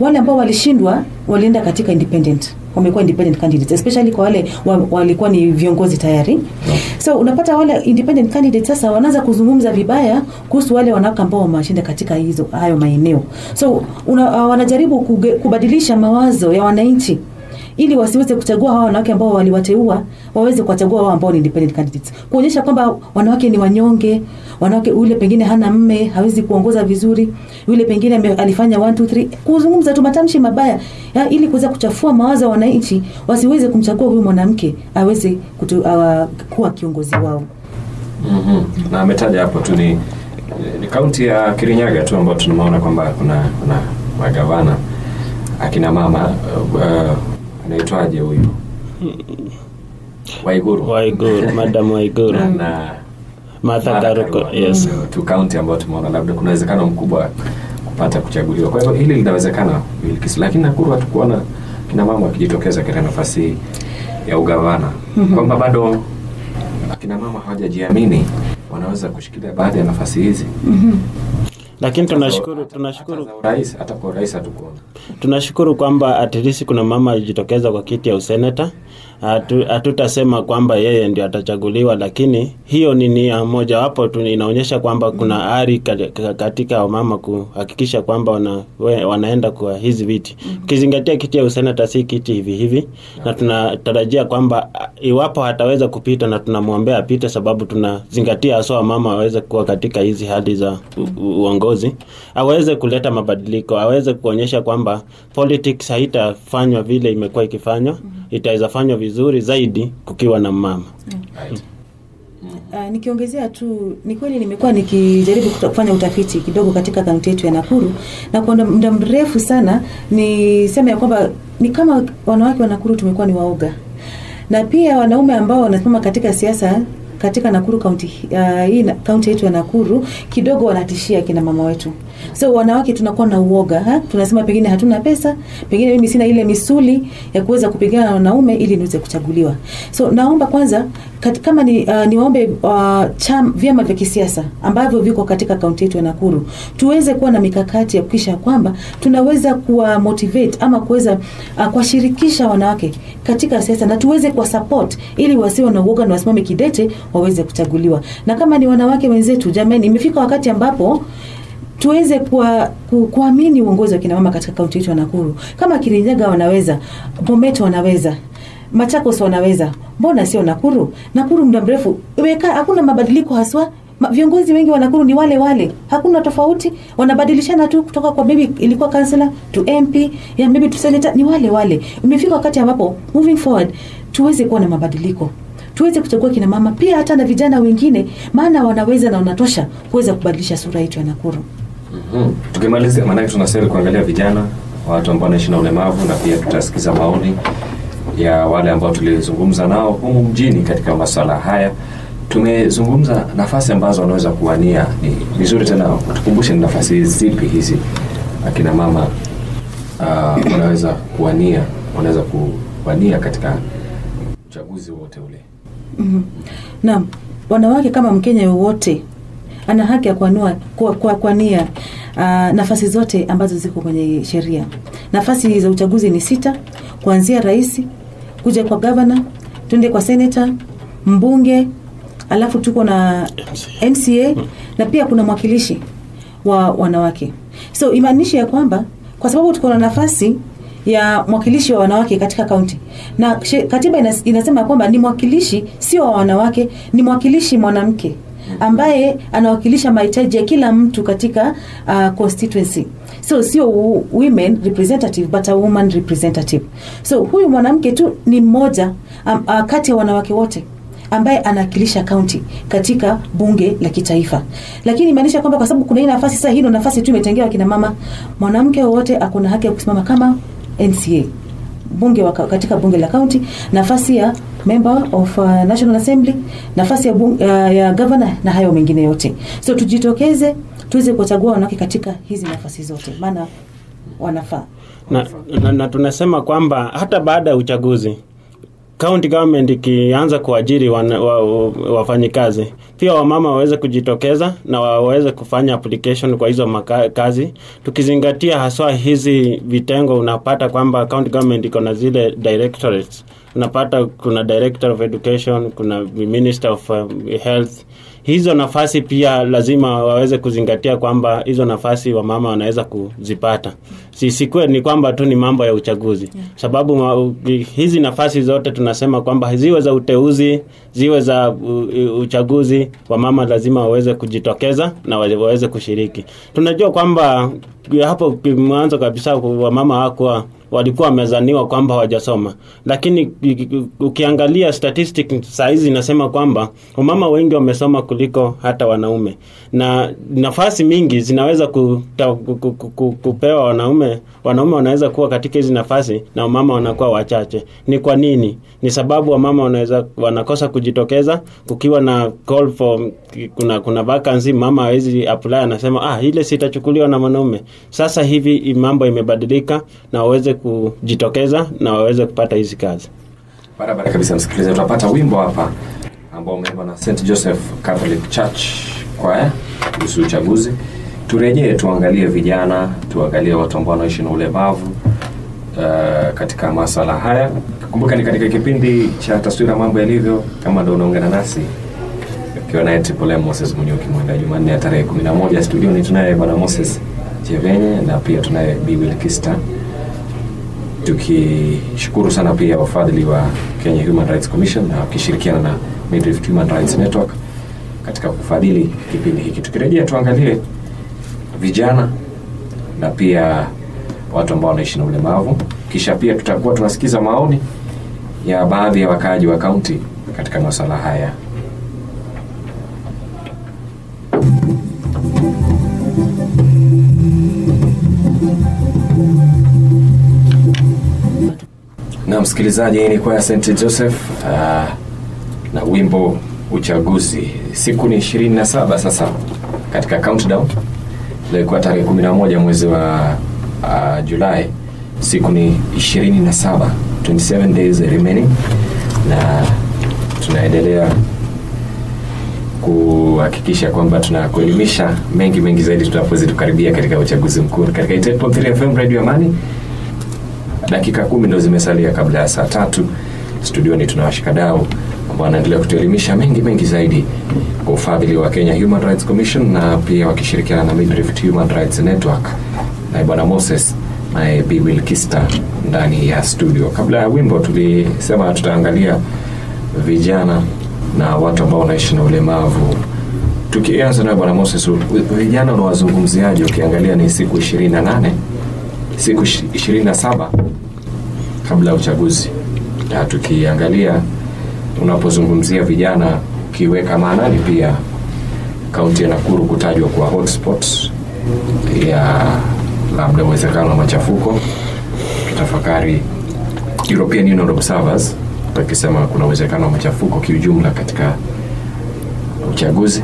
wale ambao walishindwa walienda katika independent. Wamekuwa independent candidates especially kwa wale wa, walikuwa ni viongozi tayari. So unapata wale independent candidates sasa wanaanza kuzungumza vibaya kuhusu wale wanawake ambao wamewashinda katika hizo hayo maeneo. So una, uh, wanajaribu kuge, kubadilisha mawazo ya wananchi ili wasiweze kuchagua hawa wanawake ambao waliwateua waweze kuwachagua wao ambao ni independent candidates. Kuonyesha kwamba wanawake ni wanyonge wanawake yule pengine hana mme hawezi kuongoza vizuri yule pengine alifanya 1 2 3 kuzungumza tu matamshi mabaya ya, ili kuweza kuchafua mawazo ya wananchi wasiweze kumchagua huyu mwanamke aweze kutu, uh, kuwa kiongozi wao. Mm -hmm. na ametaja hapo tu ni ni kaunti ya Kirinyaga tu ambayo tunaona kwamba kuna kuna magavana akina mama uh, uh, anaitwaje huyu? Waiguru. Waiguru, Madam Waiguru, na, na. Martha Karuko, yes. Tu county ambayo tumeona labda kuna uwezekano mkubwa kupata kuchaguliwa. Kwa hivyo hili linawezekana Wilkis, lakini Nakuru hatukuona kina mama wakijitokeza katika nafasi ya ugavana, kwamba bado akina mama hawajajiamini wanaweza kushikilia baadhi ya nafasi hizi. Lakini tunashukuru tunashukuru rais hata kwa rais hatukuona. tunashukuru kwamba at least kuna mama alijitokeza kwa kiti ya useneta. Hatu- Hatutasema kwamba yeye ndio atachaguliwa, lakini hiyo ni nia mojawapo tu inaonyesha kwamba kuna ari katika wamama kuhakikisha kwamba wana, we, wanaenda kwa hizi viti. Ukizingatia kiti ya usenata si kiti hivi hivi, na tunatarajia kwamba ah, iwapo hataweza kupita, na tunamwombea apite, sababu tunazingatia haswa wamama waweze kuwa katika hizi hali za uongozi, aweze kuleta mabadiliko, aweze kuonyesha kwamba politics haitafanywa vile imekuwa ikifanywa, itaweza fanywa vizuri zaidi kukiwa na mama. Right. Uh, nikiongezea tu ni kweli nimekuwa nikijaribu kufanya utafiti kidogo katika kaunti yetu ya Nakuru na kwa muda mrefu sana niseme ya kwamba ni kama wanawake wa Nakuru tumekuwa ni waoga na pia wanaume ambao wanasimama katika siasa katika Nakuru kaunti uh, hii kaunti yetu ya Nakuru kidogo wanatishia kina mama wetu. So wanawake tunakuwa na uoga ha? Tunasema pengine hatuna pesa, pengine mimi sina ile misuli ya kuweza kupigana na wanaume ili niweze kuchaguliwa. So naomba kwanza kat, kama ni uh, niwaombe uh, vyama vya kisiasa ambavyo viko katika kaunti yetu ya Nakuru tuweze kuwa na mikakati ya kuhakikisha kwamba tunaweza kuwa motivate ama kuweza uh, kuwashirikisha wanawake katika siasa na tuweze kuwa support ili wasiwe na uoga na wasimame kidete waweze kuchaguliwa. Na kama ni wanawake wenzetu, jamani, imefika wakati ambapo tuweze kuwa, ku, kuamini uongozi wa kinamama katika kaunti yetu ya Nakuru. Kama Kirinyaga wanaweza, Bomet wanaweza, Machakos wanaweza, mbona sio Nakuru? Nakuru muda mrefu imekaa, hakuna mabadiliko haswa. Viongozi wengi wa Nakuru ni wale wale, hakuna tofauti, wanabadilishana tu kutoka kwa maybe ilikuwa councillor to MP ya maybe to senator, ni wale wale. Imefika wakati ambapo moving forward tuweze kuwa na mabadiliko tuweze kuchagua kina mama pia hata na vijana wengine, maana wanaweza na wanatosha kuweza kubadilisha sura yetu ya Nakuru. Mhm. Tukimalizia, maanake tunasema kuangalia vijana, watu ambao wanaishi na ulemavu, na pia tutasikiza maoni ya wale ambao tulizungumza nao humu mjini katika masuala haya. tumezungumza nafasi ambazo wanaweza kuwania. Ni vizuri tena tukumbushe ni nafasi zipi hizi akina mama uh, wanaweza kuwania wanaweza kuwania katika uchaguzi wote ule. Mm -hmm. Naam, wanawake kama Mkenya yoyote ana haki ya kuanua kwa, kwa, kuania uh, nafasi zote ambazo ziko kwenye sheria. Nafasi za uchaguzi ni sita, kuanzia rais, kuja kwa gavana, tuende kwa senata, mbunge, alafu tuko na MCA MCA na pia kuna mwakilishi wa wanawake. So imaanishi ya kwamba kwa sababu tuko na nafasi ya mwakilishi wa wanawake katika kaunti na katiba inasema kwamba ni mwakilishi sio wa wanawake, ni mwakilishi mwanamke ambaye anawakilisha mahitaji ya kila mtu katika uh, constituency. So sio women representative but a woman representative. So huyu mwanamke tu ni mmoja um, uh, kati ya wanawake wote ambaye anawakilisha kaunti katika bunge la kitaifa. Lakini imaanisha kwamba kwa sababu kuna hii nafasi sasa hii nafasi tu imetengewa kina mama mwanamke wowote akona haki ya kusimama kama nca bunge wa, katika bunge la kaunti nafasi ya member of uh, national assembly nafasi ya, uh, ya governor na hayo mengine yote. So tujitokeze tuweze kuwachagua wanawake katika hizi nafasi zote maana wanafaa. Na, na, na tunasema kwamba hata baada ya uchaguzi county government ikianza kuajiri wafanyikazi wa- wa- pia wamama waweze kujitokeza na waweze kufanya application kwa hizo makazi kazi. Tukizingatia haswa hizi vitengo unapata kwamba county government iko na zile directorates. Unapata kuna director of education kuna minister of um, health hizo nafasi pia lazima waweze kuzingatia kwamba hizo nafasi wamama wanaweza kuzipata. Sisikuwe ni kwamba tu ni mambo ya uchaguzi. Yeah. sababu ma, hizi nafasi zote tunasema kwamba ziwe za uteuzi ziwe za uchaguzi wamama lazima waweze kujitokeza na waweze kushiriki. Tunajua kwamba hapo mwanzo kabisa wamama hawakuwa walikuwa wamezaniwa kwamba hawajasoma. Lakini ukiangalia statistic sahizi inasema kwamba wamama wengi wamesoma kuliko hata wanaume. Na nafasi mingi zinaweza kuta, ku, ku, ku, kupewa wanaume wanaume wanaweza kuwa katika hizi nafasi na wamama wanakuwa wachache. Ni kwa nini? Ni sababu wamama wanaweza wanakosa kujitokeza. Kukiwa na call for kuna kuna vacancy mama hawezi apply anasema ah ile sitachukuliwa na mwanaume. Sasa hivi mambo imebadilika na waweze kujitokeza na waweze kupata hizi kazi. Barabara kabisa msikilizaji tunapata wimbo hapa ambao umeimbwa na st joseph catholic church kwaya kuhusu uchaguzi. Turejee tuangalie vijana tuangalie watu ambao wanaishi na ulemavu uh, katika maswala haya. Kumbuka ni katika kipindi cha taswira mambo yalivyo kama ndo unaungana nasi ukiwa naye tipole moses mwenyewe ukimwenda jumanne ya tarehe 11 studioni tunaye bwana moses chevenye na pia tunaye biwil kista tukishukuru sana pia wafadhili wa Kenya Human Rights Commission na wakishirikiana na Midrift Human Rights Network katika kufadhili kipindi hiki. Tukirejea tuangalie vijana na pia watu ambao wanaishi na ulemavu, kisha pia tutakuwa tunasikiza maoni ya baadhi ya wakaaji wa kaunti katika masuala haya. Na msikilizaji hii ni kwaya st joseph uh, na wimbo uchaguzi. Siku ni 27 sasa katika countdown. Ilikuwa tarehe 11 mwezi wa uh, julai siku ni 27 27 days remaining. Na tunaendelea kuhakikisha kwamba tunakuelimisha mengi mengi zaidi tunapozidi tukaribia katika uchaguzi mkuu. Katika 3fm radio amani dakika kumi ndo zimesalia kabla ya saa tatu. Studioni tuna washikadau ambao wanaendelea kutuelimisha mengi mengi zaidi kwa ufadhili wa kenya human rights commission na pia wakishirikiana na midrift human rights network. Naye bwana moses naye b will kista ndani ya studio. Kabla ya wimbo tulisema tutaangalia vijana na watu ambao wanaishi na ulemavu. Tukianza naye bwana moses vijana unawazungumziaje? Ukiangalia ni siku ishirini na nane siku ishirini na saba kabla ya uchaguzi na tukiangalia unapozungumzia vijana ukiweka maanani pia kaunti ya nakuru kutajwa kwa hotspot ya labda uwezekano wa machafuko tafakari european union observers wakisema kuna uwezekano wa machafuko kiujumla katika uchaguzi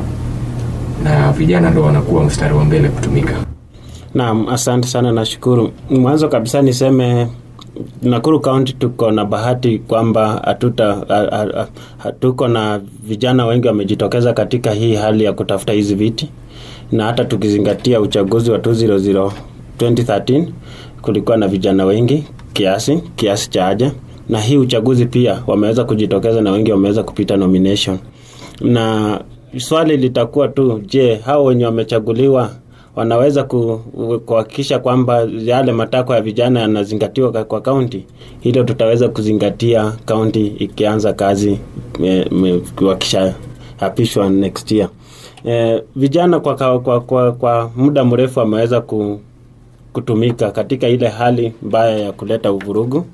na vijana ndio wanakuwa mstari wa mbele kutumika. Naam, asante sana, nashukuru. Mwanzo kabisa niseme Nakuru County tuko na bahati kwamba hatuta tuko na vijana wengi wamejitokeza katika hii hali ya kutafuta hizi viti, na hata tukizingatia uchaguzi wa 2000 2013 kulikuwa na vijana wengi kiasi kiasi cha haja, na hii uchaguzi pia wameweza kujitokeza na wengi wameweza kupita nomination, na swali litakuwa tu, je, hao wenye wamechaguliwa wanaweza kuhakikisha kwamba yale matakwa ya vijana yanazingatiwa kwa kaunti. Hilo tutaweza kuzingatia kaunti ikianza kazi wakishahapishwa next year. E, vijana kwa, kwa, kwa, kwa, kwa muda mrefu wameweza ku, kutumika katika ile hali mbaya ya kuleta uvurugu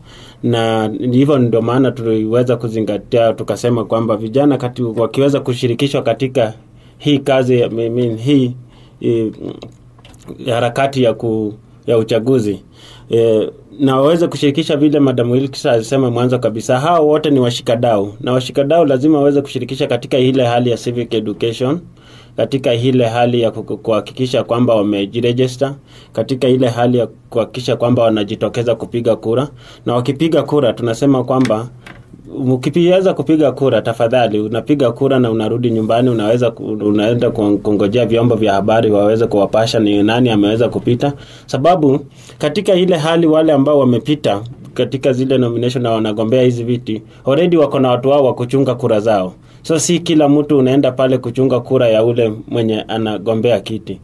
na hivyo ndio maana tuliweza kuzingatia tukasema kwamba vijana kati, wakiweza kushirikishwa katika hii kazi I mean, hii Harakati ya ku, ya uchaguzi. E, na waweze kushirikisha vile Madam Wilkes alisema mwanzo kabisa, hao wote ni washikadau na washikadau lazima waweze kushirikisha katika ile hali ya civic education, katika ile hali ya kuhakikisha kwamba wamejiregister, katika ile hali ya kuhakikisha kwamba wanajitokeza kupiga kura, na wakipiga kura tunasema kwamba ukiweza kupiga kura tafadhali, unapiga kura na unarudi nyumbani, unaweza unaenda kungojea vyombo vya habari waweze kuwapasha ni nani ameweza kupita, sababu katika ile hali wale ambao wamepita katika zile nomination na wanagombea hizi viti already wako na watu wao wa kuchunga kura zao. So si kila mtu unaenda pale kuchunga kura ya ule mwenye anagombea kiti.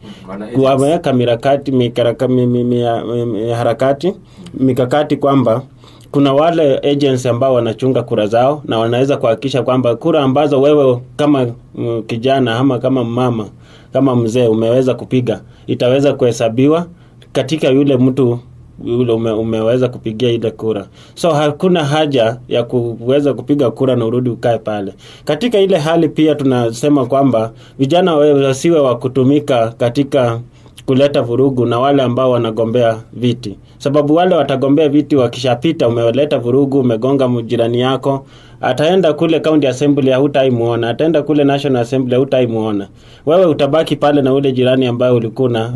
Wameweka mirakati mikaraka, mi, mi, mi, mi, harakati mikakati kwamba kuna wale agents ambao wanachunga kura zao na wanaweza kuhakikisha kwamba kura ambazo wewe kama m, kijana ama kama mama kama mzee umeweza kupiga itaweza kuhesabiwa katika yule mtu yule ume, umeweza kupigia ile kura. So hakuna haja ya kuweza kupiga kura na urudi ukae pale. Katika ile hali pia tunasema kwamba vijana wasiwe wa kutumika katika kuleta vurugu na wale ambao wanagombea viti, sababu wale watagombea viti wakishapita, umeleta vurugu, umegonga jirani yako, ataenda kule county assembly hutaimuona, ataenda kule national assembly hutaimuona. Wewe utabaki pale na ule jirani ambaye ulikuwa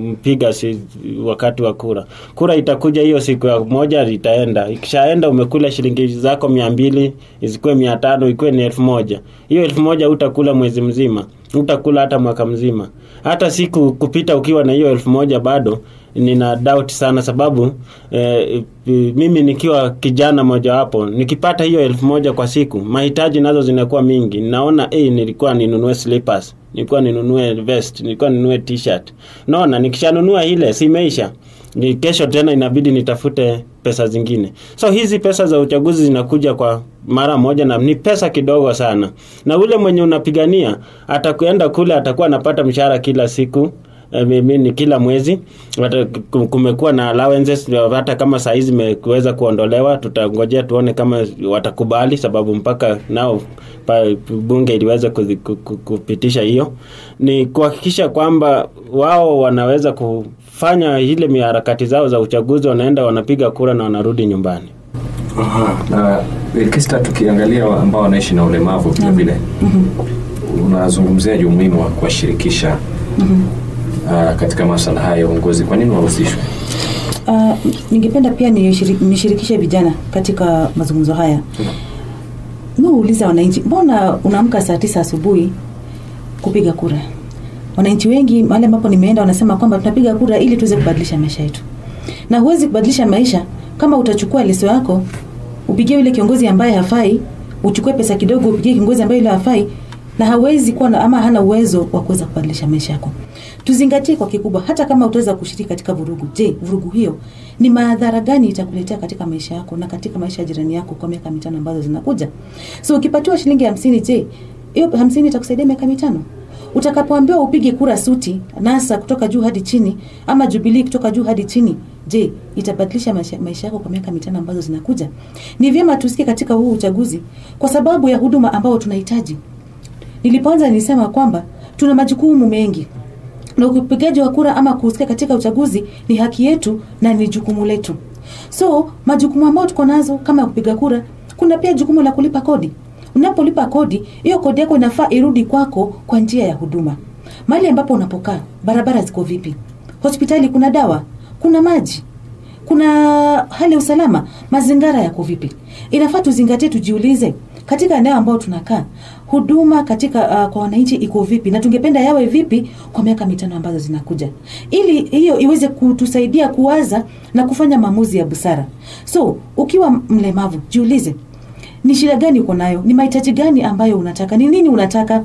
mpiga si wakati wa kura. Kura itakuja hiyo siku ya moja, itaenda. Ikishaenda umekula shilingi zako mia mbili, isikuwe mia tano, ikuwe ni elfu moja. Hiyo elfu moja utakula mwezi mzima, utakula hata mwaka mzima hata siku kupita ukiwa na hiyo elfu moja bado nina doubt sana sababu eh, mimi nikiwa kijana mojawapo nikipata hiyo elfu moja kwa siku mahitaji nazo zinakuwa mingi. Naona eh, nilikuwa ninunue slippers nilikuwa ninunue vest nilikuwa ninunue t-shirt. Naona nikishanunua ile simeisha ni kesho tena inabidi nitafute pesa zingine. So hizi pesa za uchaguzi zinakuja kwa mara moja na ni pesa kidogo sana. Na ule mwenye unapigania atakuenda kule atakuwa anapata mshahara kila siku mimi kila mwezi. Kumekuwa na allowances hata kama saa hizi zimeweza kuondolewa tutangojea tuone kama watakubali sababu mpaka nao pa, bunge iliweza kupitisha hiyo. Ni kuhakikisha kwamba wao wanaweza kufanya ile miharakati zao za uchaguzi wanaenda wanapiga kura na wanarudi nyumbani. Aha, na Kista, tukiangalia ambao wanaishi na ulemavu vile vile mm-hmm. unazungumziaje umuhimu wa kuwashirikisha? Mm-hmm. Uh, katika masala haya ya uongozi kwa nini wahusishwe Uh, ningependa pia nishirikishe vijana katika mazungumzo haya. Nauliza wananchi mbona unaamka saa tisa asubuhi kupiga kura? Wananchi wengi mahali ambapo nimeenda wanasema kwamba tunapiga kura ili tuweze kubadilisha maisha yetu. Na huwezi kubadilisha maisha kama utachukua leso yako upigie yule kiongozi ambaye hafai uchukue pesa kidogo upigie kiongozi ambaye yule hafai na hawezi kuwa ama hana uwezo wa kuweza kubadilisha maisha yako tuzingatie kwa kikubwa hata kama utaweza kushiriki katika vurugu. Je vurugu hiyo ni madhara gani itakuletea katika maisha yako na katika maisha ya jirani yako kwa miaka mitano ambazo zinakuja? So ukipatiwa shilingi hamsini je hiyo hamsini itakusaidia miaka mitano? Utakapoambiwa upige kura suti nasa kutoka juu hadi chini ama jubilii kutoka juu hadi chini je itabadilisha maisha, maisha yako kwa miaka mitano ambazo zinakuja? Ni vyema tusikie katika huu uchaguzi kwa sababu ya huduma ambao tunahitaji. Nilipoanza nilisema kwamba tuna majukumu mengi na upigaji wa kura ama kuhusika katika uchaguzi ni haki yetu na ni jukumu letu. So majukumu ambayo tuko nazo kama ya kupiga kura kuna pia jukumu la kulipa kodi. Unapolipa kodi hiyo kodi yako inafaa irudi kwako kwa njia ya huduma. Mahali ambapo unapokaa barabara ziko vipi? Hospitali kuna dawa? Kuna maji? Kuna hali ya usalama? Mazingara yako vipi? Inafaa tuzingatie tujiulize katika eneo ambao tunakaa huduma katika uh, kwa wananchi iko vipi? Na tungependa yawe vipi kwa miaka mitano ambazo zinakuja? Ili hiyo iweze kutusaidia kuwaza na kufanya maamuzi ya busara. So ukiwa mlemavu jiulize ni shida gani uko nayo? Ni mahitaji gani ambayo unataka? Ni nini unataka?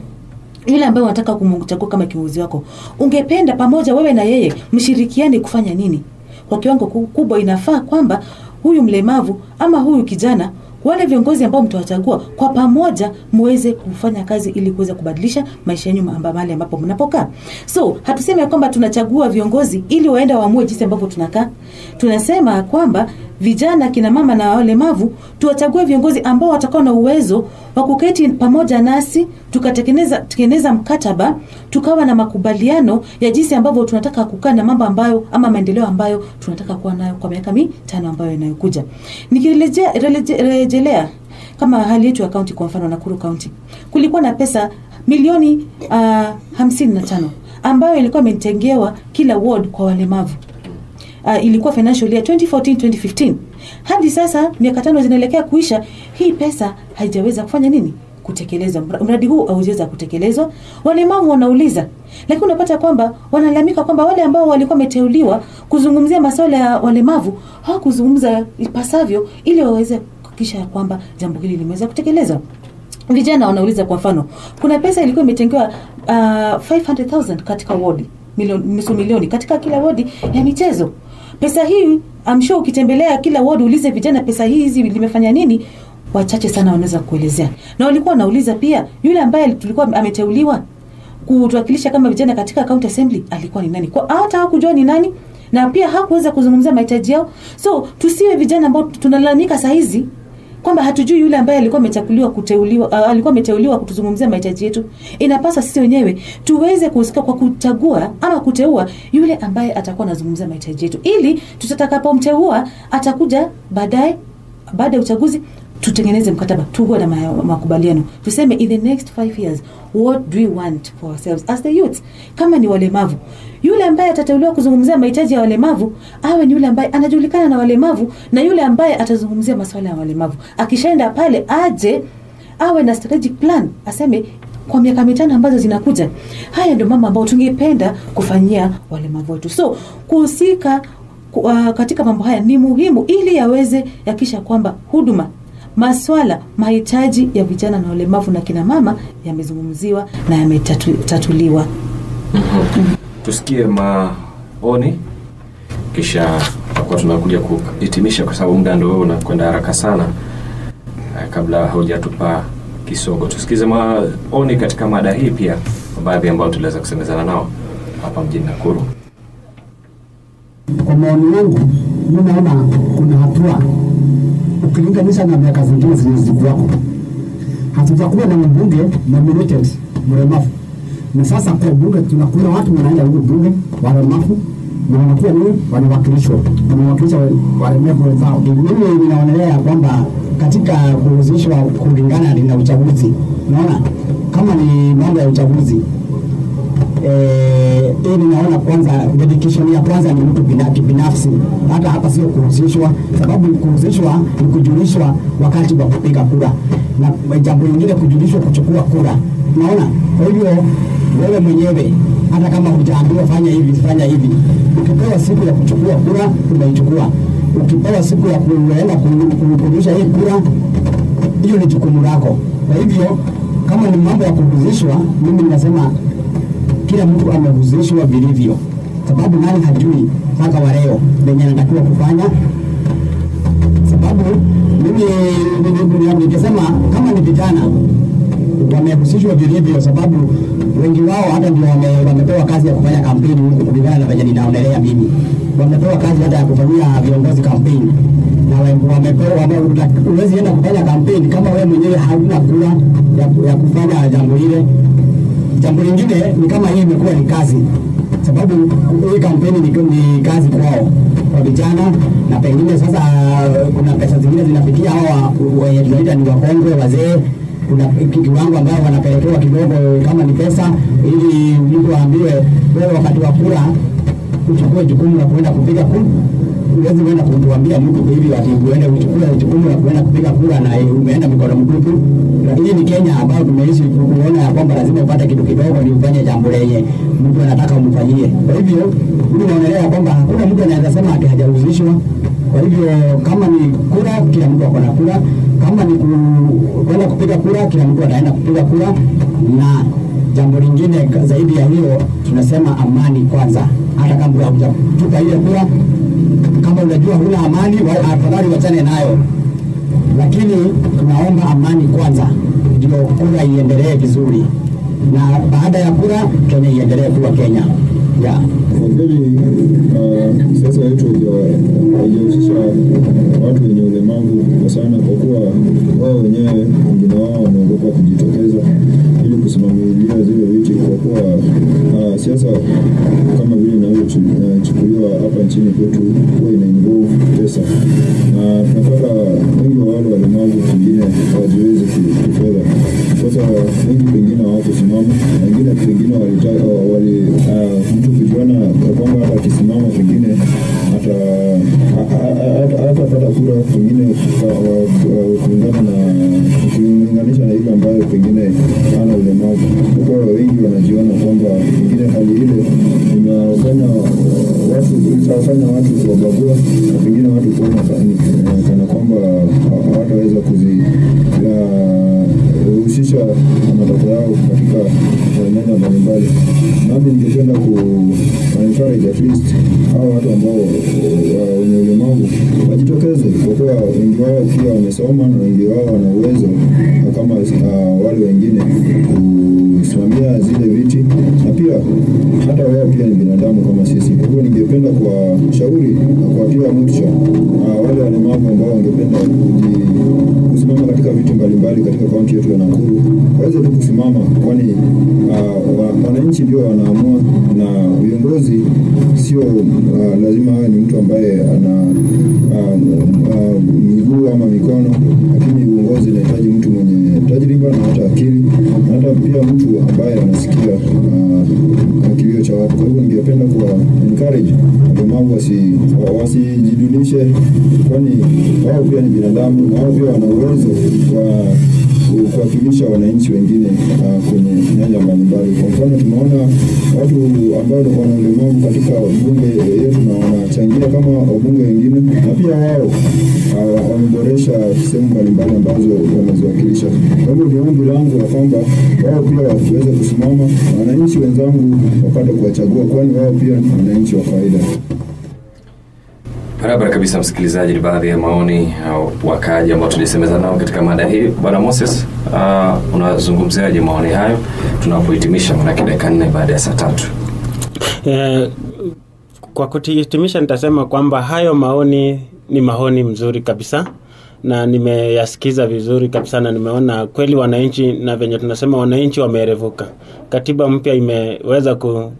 Yule ambaye unataka kumchagua kama kiongozi wako. Ungependa pamoja wewe na yeye mshirikiane kufanya nini? Kwa kiwango kubwa inafaa kwamba huyu mlemavu ama huyu kijana wale viongozi ambao mtawachagua kwa pamoja muweze kufanya kazi ili kuweza kubadilisha maisha yenu mahali ambapo mnapokaa. So hatusemi ya kwamba tunachagua viongozi ili waenda waamue jinsi ambavyo tunakaa. Tunasema kwamba vijana kina mama na walemavu tuwachague viongozi ambao watakuwa na uwezo wa kuketi pamoja nasi tukatengeneza mkataba tukawa na makubaliano ya jinsi ambavyo tunataka kukaa na mambo ambayo ama maendeleo ambayo tunataka kuwa nayo kwa miaka mitano ambayo inayokuja. Nikirejelea kama hali yetu ya kaunti kwa mfano nakuru kaunti kulikuwa na pesa milioni uh, hamsini na tano ambayo ilikuwa imetengewa kila ward kwa walemavu uh, ilikuwa financial year 2014 2015 hadi sasa miaka tano zinaelekea kuisha hii pesa haijaweza kufanya nini? Kutekelezwa. Mradi huu haujaweza kutekelezwa. Walemavu wanauliza lakini unapata kwamba wanalalamika kwamba wale ambao walikuwa wameteuliwa kuzungumzia masuala ya walemavu hawakuzungumza ipasavyo ili waweze kuhakikisha kwamba jambo hili limeweza kutekelezwa. Vijana wanauliza kwa mfano kuna pesa ilikuwa imetengewa uh, 500000 katika wodi milioni, nusu milioni katika kila wodi ya michezo pesa hii I'm sure ukitembelea kila wodi ulize vijana pesa hizi limefanya nini? Wachache sana wanaweza kuelezea na walikuwa wanauliza pia yule ambaye tulikuwa ameteuliwa kutuwakilisha kama vijana katika county assembly alikuwa ni nani? Kwa hata hakujua ni nani na pia hakuweza kuzungumzia mahitaji yao. So tusiwe vijana ambao tunalalamika saa hizi kwamba hatujui yule ambaye alikuwa amechaguliwa kuteuliwa uh, alikuwa ameteuliwa kutuzungumzia mahitaji yetu. Inapaswa sisi wenyewe tuweze kuhusika kwa kuchagua ama kuteua yule ambaye atakuwa anazungumzia mahitaji yetu. Ili tutatakapomteua atakuja baadaye baada ya uchaguzi tutengeneze mkataba tuwe na makubaliano. Tuseme in the next five years what do we want for ourselves as the youth kama ni walemavu yule ambaye atateuliwa kuzungumzia mahitaji ya walemavu awe ni yule ambaye anajulikana na walemavu na yule ambaye atazungumzia masuala ya walemavu. Akishaenda pale aje awe na strategic plan aseme kwa miaka mitano ambazo zinakuja. Haya ndio mama ambao tungependa kufanyia walemavu wetu. So kuhusika ku- uh, katika mambo haya ni muhimu ili yaweze yakisha kwamba huduma maswala mahitaji ya vijana na ulemavu na kina mama yamezungumziwa na yametatuliwa. Tusikie maoni kisha tutakuwa tunakuja kuhitimisha kwa sababu muda ndo unakwenda haraka sana Eh, kabla haujatupa kisogo. Tusikize maoni katika mada hii pia kwa baadhi ambayo tuliweza kusemezana nao hapa mjini nakuru. Kwa maoni yangu, mi naona kuna hatua ukilinganisha na miaka zingine zilizokuwako. Hatujakuwa na mbunge nominated mlemavu, na sasa kwa bunge tunakuwa watu wanaenda huko bunge walemavu na wanakuwa nini, wanawakilishwa. Wanawakilisha walemavu wenzao. Mimi ninaonelea kwamba katika kuhusishwa kulingana na uchaguzi, naona kama ni mambo ya uchaguzi eh, ili naona kwanza dedication ya kwanza ni mtu binafsi hata hapa sio kuhusishwa, sababu kuhusishwa ni kujulishwa wakati wa kupiga kura, na jambo lingine kujulishwa kuchukua kura, naona. Kwa hivyo wewe mwenyewe hata kama hujaambiwa fanya hivi fanya hivi, ukipewa siku ya kuchukua kura unaichukua, ukipewa siku ya kuenda ku- ku- kurudisha hii kura, hiyo ni jukumu lako. Kwa hivyo kama ni mambo ya kuhusishwa, mimi ninasema kila mtu amehuzunishwa vilivyo, sababu nani hajui mpaka wa leo venye anatakiwa kufanya. Sababu mimi ni- ni- ni- nikisema kama ni vijana wamehusishwa vilivyo, sababu wengi wao hata ndio wame, wamepewa kazi ya kufanya kampeni huku, kulingana na venye ninaonelea mimi, wamepewa kazi hata ya kufanyia viongozi kampeni. Na wamepewa wame, huwezi enda kufanya kampeni kama wewe mwenyewe hauna kura ya, ya kufanya jambo hile jambo lingine ni kama hii imekuwa ni kazi, sababu hii kampeni ni, ni kazi kwao kwa vijana, na pengine sasa kuna pesa zingine zinafikia hawa wenye tunaita ni wakongwe wazee, kuna ki- kiwango ambayo wanapelekewa kidogo kama ni pesa, ili mtu aambiwe wewe wakati wa kura uchukue jukumu la kuenda kupiga kura. Huwezi kwenda kumwambia mtu hivi ati uende uchukue jukumu la kuenda kupiga kura na umeenda mikono mtupu. Hii ni Kenya ambayo tumeishi kuona ya kwamba lazima upate kitu kidogo ndio ufanye jambo lenye mtu anataka umfanyie. Kwa hivyo mimi naonelea kwamba hakuna mtu anaweza sema ati hajahusishwa. Kwa hivyo kama ni kura, kila mtu ako na kura. Kama ni kwenda kupiga kura, kila mtu ataenda kupiga kura na jambo lingine zaidi ya hiyo, tunasema amani kwanza. Hata kama hujatupa ile kura, kama unajua huna amani, afadhali wachane nayo, lakini tunaomba amani kwanza, ndio kura iendelee vizuri, na baada ya kura Kenya iendelee kuwa Kenya. Yeah. Kweli uh, siasa yetu haija- haijahusisha watu wenye ulemavu sana, kwa kuwa wao wenyewe wengine wao wanaogopa kujitokeza ili kusimamilia zile viti, kwa kuwa uh, siasa kama vile inavyochukuliwa hapa nchini kwetu huwa ina involve pesa, na tunapata wengi wa wale walemavu pengine hawajiwezi ki- kifedha. Sasa wengi pengine hawakusimama, wengine pengine walitaka wali uh, mtu kijana kwa kwamba hata akisimama pengine itawafanya watu kuwabagua na pengine watu kuona kana kana kwamba hawataweza kuzihusisha na matakwa yao katika maeneo nyanja mbalimbali. Nami ningependa ku encourage at least watu ambao wenye ulemavu wajitokeze, kwa kuwa wengi wao pia wamesoma na wengi wao wana binadamu kama sisi. Kwa hivyo ningependa kuwashauri na kuwatia uh, wale walemavu ambao wangependa kusimama katika vitu mbalimbali katika kaunti yetu ya Nakuru waweze tu kusimama, kwani uh, wananchi ndio wanaamua, na viongozi sio uh, lazima awe ni mtu ambaye ana uh, miguu ama mikono, lakini uongozi unahitaji mtu mwenye tajriba na hata akili hata pia mtu ambaye anasikia uh, kilio cha watu. Kwa hivyo ningependa kuwa encourage walemavu wasi- kwani wao pia ni binadamu na wao pia wana uwezo wa kuwakilisha wananchi wengine uh, kwenye nyanja mbalimbali. Kwa mfano, tunaona watu ambao wana ulemavu katika bunge yetu na wanachangia kama wabunge wengine, na pia wao uh, wameboresha sehemu mbalimbali ambazo wameziwakilisha. Kwa hivyo ni langu ya kwamba wao pia wakiweza kusimama na wananchi wenzangu wapate kuwachagua, kwani wao pia ni wananchi wa kawaida. Barabara kabisa, msikilizaji, ni baadhi ya maoni au wakaaji ambao tulisemeza nao katika mada hii. Bwana Moses, uh, unazungumziaje maoni hayo tunapohitimisha, manake dakika nne baada ya saa tatu? Eh, kwa kutihitimisha nitasema kwamba hayo maoni ni maoni mzuri kabisa na nimeyasikiza vizuri kabisa na nimeona kweli wananchi na venye tunasema wananchi wamerevuka. Katiba mpya imeweza ku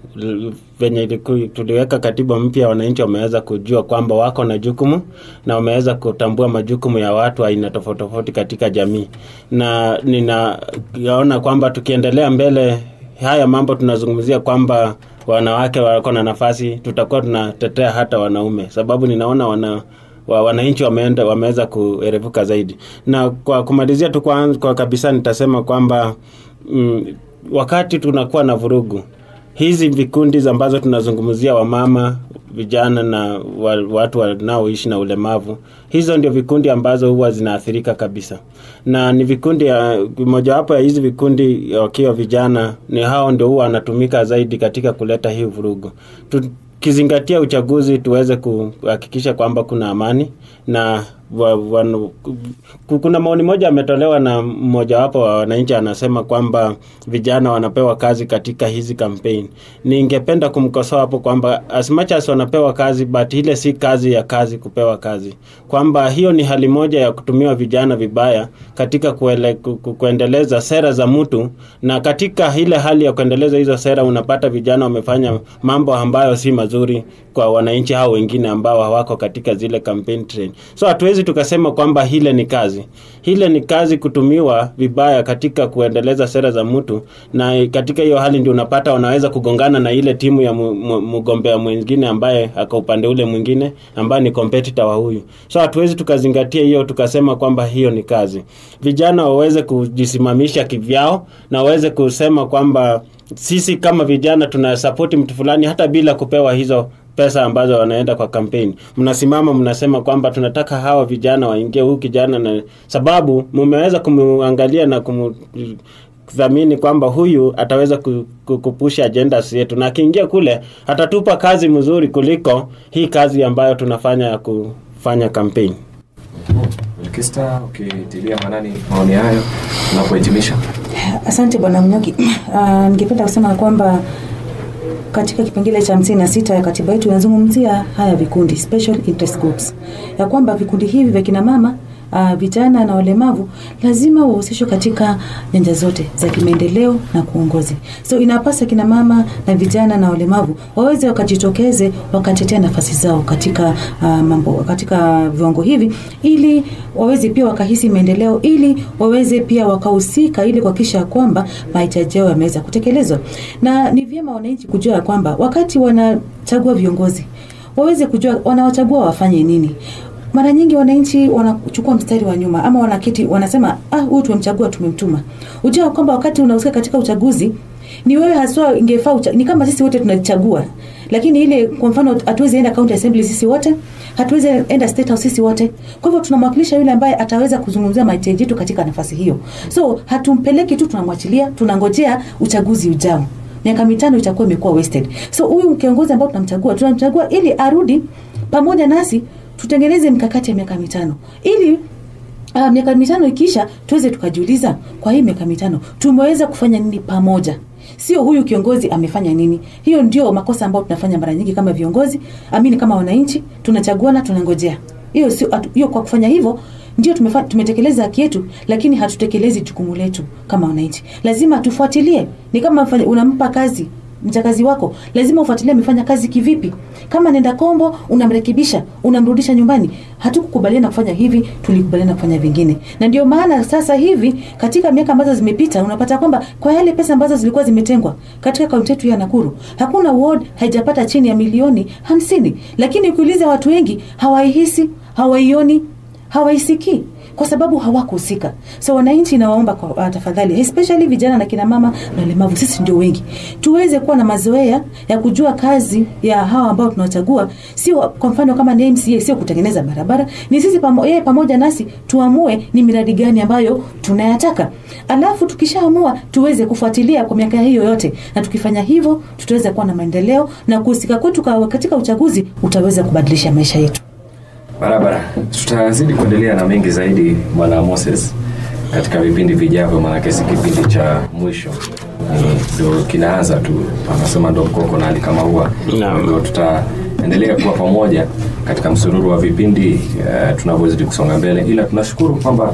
venye tuliweka katiba mpya wananchi wameweza kujua kwamba wako na jukumu na wameweza kutambua majukumu ya watu aina tofauti tofauti katika jamii. Na ninaona kwamba tukiendelea mbele haya mambo tunazungumzia kwamba wanawake wako na nafasi, tutakuwa tunatetea hata wanaume, sababu ninaona wana wa, wananchi wameenda wameweza kuerevuka zaidi. Na kwa kumalizia tu kwa, kwa kabisa nitasema kwamba mm, wakati tunakuwa na vurugu hizi vikundi ambazo tunazungumzia wamama vijana na wa, watu wanaoishi na ulemavu hizo ndio vikundi ambazo huwa zinaathirika kabisa na ni vikundi ya mojawapo ya hizi vikundi wakiwa vijana ni hao ndio huwa wanatumika zaidi katika kuleta hii vurugu tukizingatia uchaguzi tuweze kuhakikisha kwamba kuna amani na wa, wa, kuna maoni moja ametolewa na mmojawapo wa wananchi anasema kwamba vijana wanapewa kazi katika hizi kampeni. Ningependa kumkosoa hapo kwamba as much as wanapewa kazi but ile si kazi ya kazi kupewa kazi, kwamba hiyo ni hali moja ya kutumiwa vijana vibaya katika kuele, ku, ku, kuendeleza sera za mtu, na katika ile hali ya kuendeleza hizo sera unapata vijana wamefanya mambo ambayo si mazuri kwa wananchi hao wengine ambao hawako katika zile campaign train. So hatuwezi hatuwezi tukasema kwamba hile ni kazi. Hile ni kazi kutumiwa vibaya katika kuendeleza sera za mtu, na katika hiyo hali ndio unapata wanaweza kugongana na ile timu ya mgombea mwingine ambaye aka upande ule mwingine ambaye ni competitor wa huyu. So hatuwezi tukazingatia hiyo tukasema kwamba hiyo ni kazi. Vijana waweze kujisimamisha kivyao na waweze kusema kwamba sisi kama vijana tunasapoti mtu fulani hata bila kupewa hizo pesa ambazo wanaenda kwa kampeni. Mnasimama mnasema kwamba tunataka hawa vijana waingie, huu kijana, na sababu mumeweza kumuangalia na kumu dhamini kwamba huyu ataweza ku- ku- kupusha agendas yetu, na akiingia kule atatupa kazi mzuri kuliko hii kazi ambayo tunafanya ya kufanya kampeni. Wilkista, ukitilia manani maoni hayo tunapohitimisha. Asante bwana Mnyoki. Uh, ningependa kusema kwamba katika kipengele cha hamsini na sita ya katiba yetu inazungumzia haya vikundi special interest groups, ya kwamba vikundi hivi vya kina mama uh, vijana na walemavu lazima wahusishwe katika nyanja zote za kimaendeleo na kuongozi. So inapasa kina mama na vijana na walemavu waweze wakajitokeze wakatetea nafasi zao katika uh, mambo katika viwango hivi, ili waweze pia wakahisi maendeleo, ili waweze pia wakahusika, ili kuhakikisha kwamba mahitaji yao yameweza kutekelezwa. Na ni vyema wananchi kujua ya kwamba wakati wanachagua viongozi waweze kujua wanawachagua wafanye nini mara nyingi wananchi wanachukua mstari wa nyuma ama wanaketi wanasema ah huyu tumemchagua tumemtuma. Ujua kwamba wakati unahusika katika uchaguzi ni wewe haswa ingefaa ucha- ni kama sisi wote tunachagua. Lakini ile kwa mfano hatuwezi enda county assembly sisi wote hatuwezi enda state house sisi wote. Kwa hivyo tunamwakilisha yule ambaye ataweza kuzungumzia mahitaji yetu katika nafasi hiyo. So hatumpeleki tu tunamwachilia tunangojea uchaguzi ujao. Miaka mitano itakuwa imekuwa wasted. So huyu kiongozi ambao tunamchagua tunamchagua ili arudi pamoja nasi tutengeneze mkakati ya miaka mitano. Ili uh, miaka mitano ikiisha tuweze tukajiuliza kwa hii miaka mitano tumeweza kufanya nini pamoja? Sio huyu kiongozi amefanya nini? Hiyo ndio makosa ambayo tunafanya mara nyingi kama viongozi amini kama wananchi tunachaguana tunangojea. Hiyo sio hiyo kwa kufanya hivyo ndio tumetekeleza haki yetu lakini hatutekelezi jukumu letu kama wananchi. Lazima tufuatilie. Ni kama unampa kazi mchakazi wako lazima ufuatilie amefanya kazi kivipi. Kama nenda kombo unamrekebisha unamrudisha nyumbani hatukukubaliana kufanya hivi tulikubaliana kufanya vingine. Na ndio maana sasa hivi katika miaka ambazo zimepita unapata kwamba kwa yale pesa ambazo zilikuwa zimetengwa katika kaunti yetu ya nakuru hakuna ward haijapata chini ya milioni hamsini. Lakini ukiuliza watu wengi hawaihisi hawaioni hawaisikii kwa sababu hawakuhusika. So wananchi nawaomba kwa uh, tafadhali especially vijana na kina mama na walemavu sisi ndio wengi. Tuweze kuwa na mazoea ya kujua kazi ya hawa ambao tunawachagua. Sio kwa mfano kama ni MCA sio kutengeneza barabara. Ni sisi pamo, yeye pamoja nasi tuamue ni miradi gani ambayo tunayataka. Alafu tukishaamua tuweze kufuatilia kwa miaka hiyo yote. Na tukifanya hivyo tutaweza kuwa na maendeleo na kuhusika kwetu katika uchaguzi utaweza kubadilisha maisha yetu barabara. Tutazidi kuendelea na mengi zaidi bwana moses katika vipindi vijavyo maanake si kipindi cha mwisho. Ndio kinaanza tu. Anasema ndo mkoko na hali kama huwa. Ndio tutaendelea kuwa pamoja katika msururu wa vipindi uh, tunavyozidi kusonga mbele. Ila tunashukuru kwamba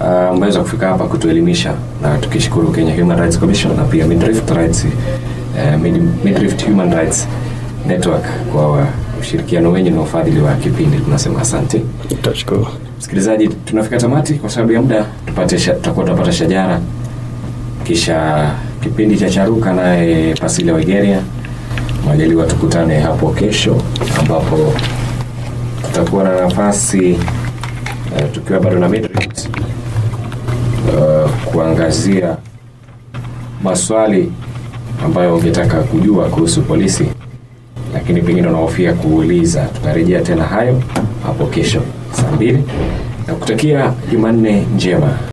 uh, mmeweza kufika hapa kutuelimisha na tukishukuru kenya human rights commission na pia midrift rights uh, midrift human rights network kwa ushirikiano wenyu na ufadhili wa kipindi. Tunasema asante. Tutashukuru. msikilizaji tunafika tamati kwa sababu ya muda. Tupate tutakuwa tunapata shajara. Kisha kipindi cha charuka naye pasile wigeria majaliwa tukutane hapo kesho ambapo tutakuwa na nafasi uh, tukiwa bado na uh, kuangazia maswali ambayo ungetaka kujua kuhusu polisi lakini pengine unahofia kuuliza Tunarejea tena hayo hapo kesho saa mbili. Na kutakia jumanne njema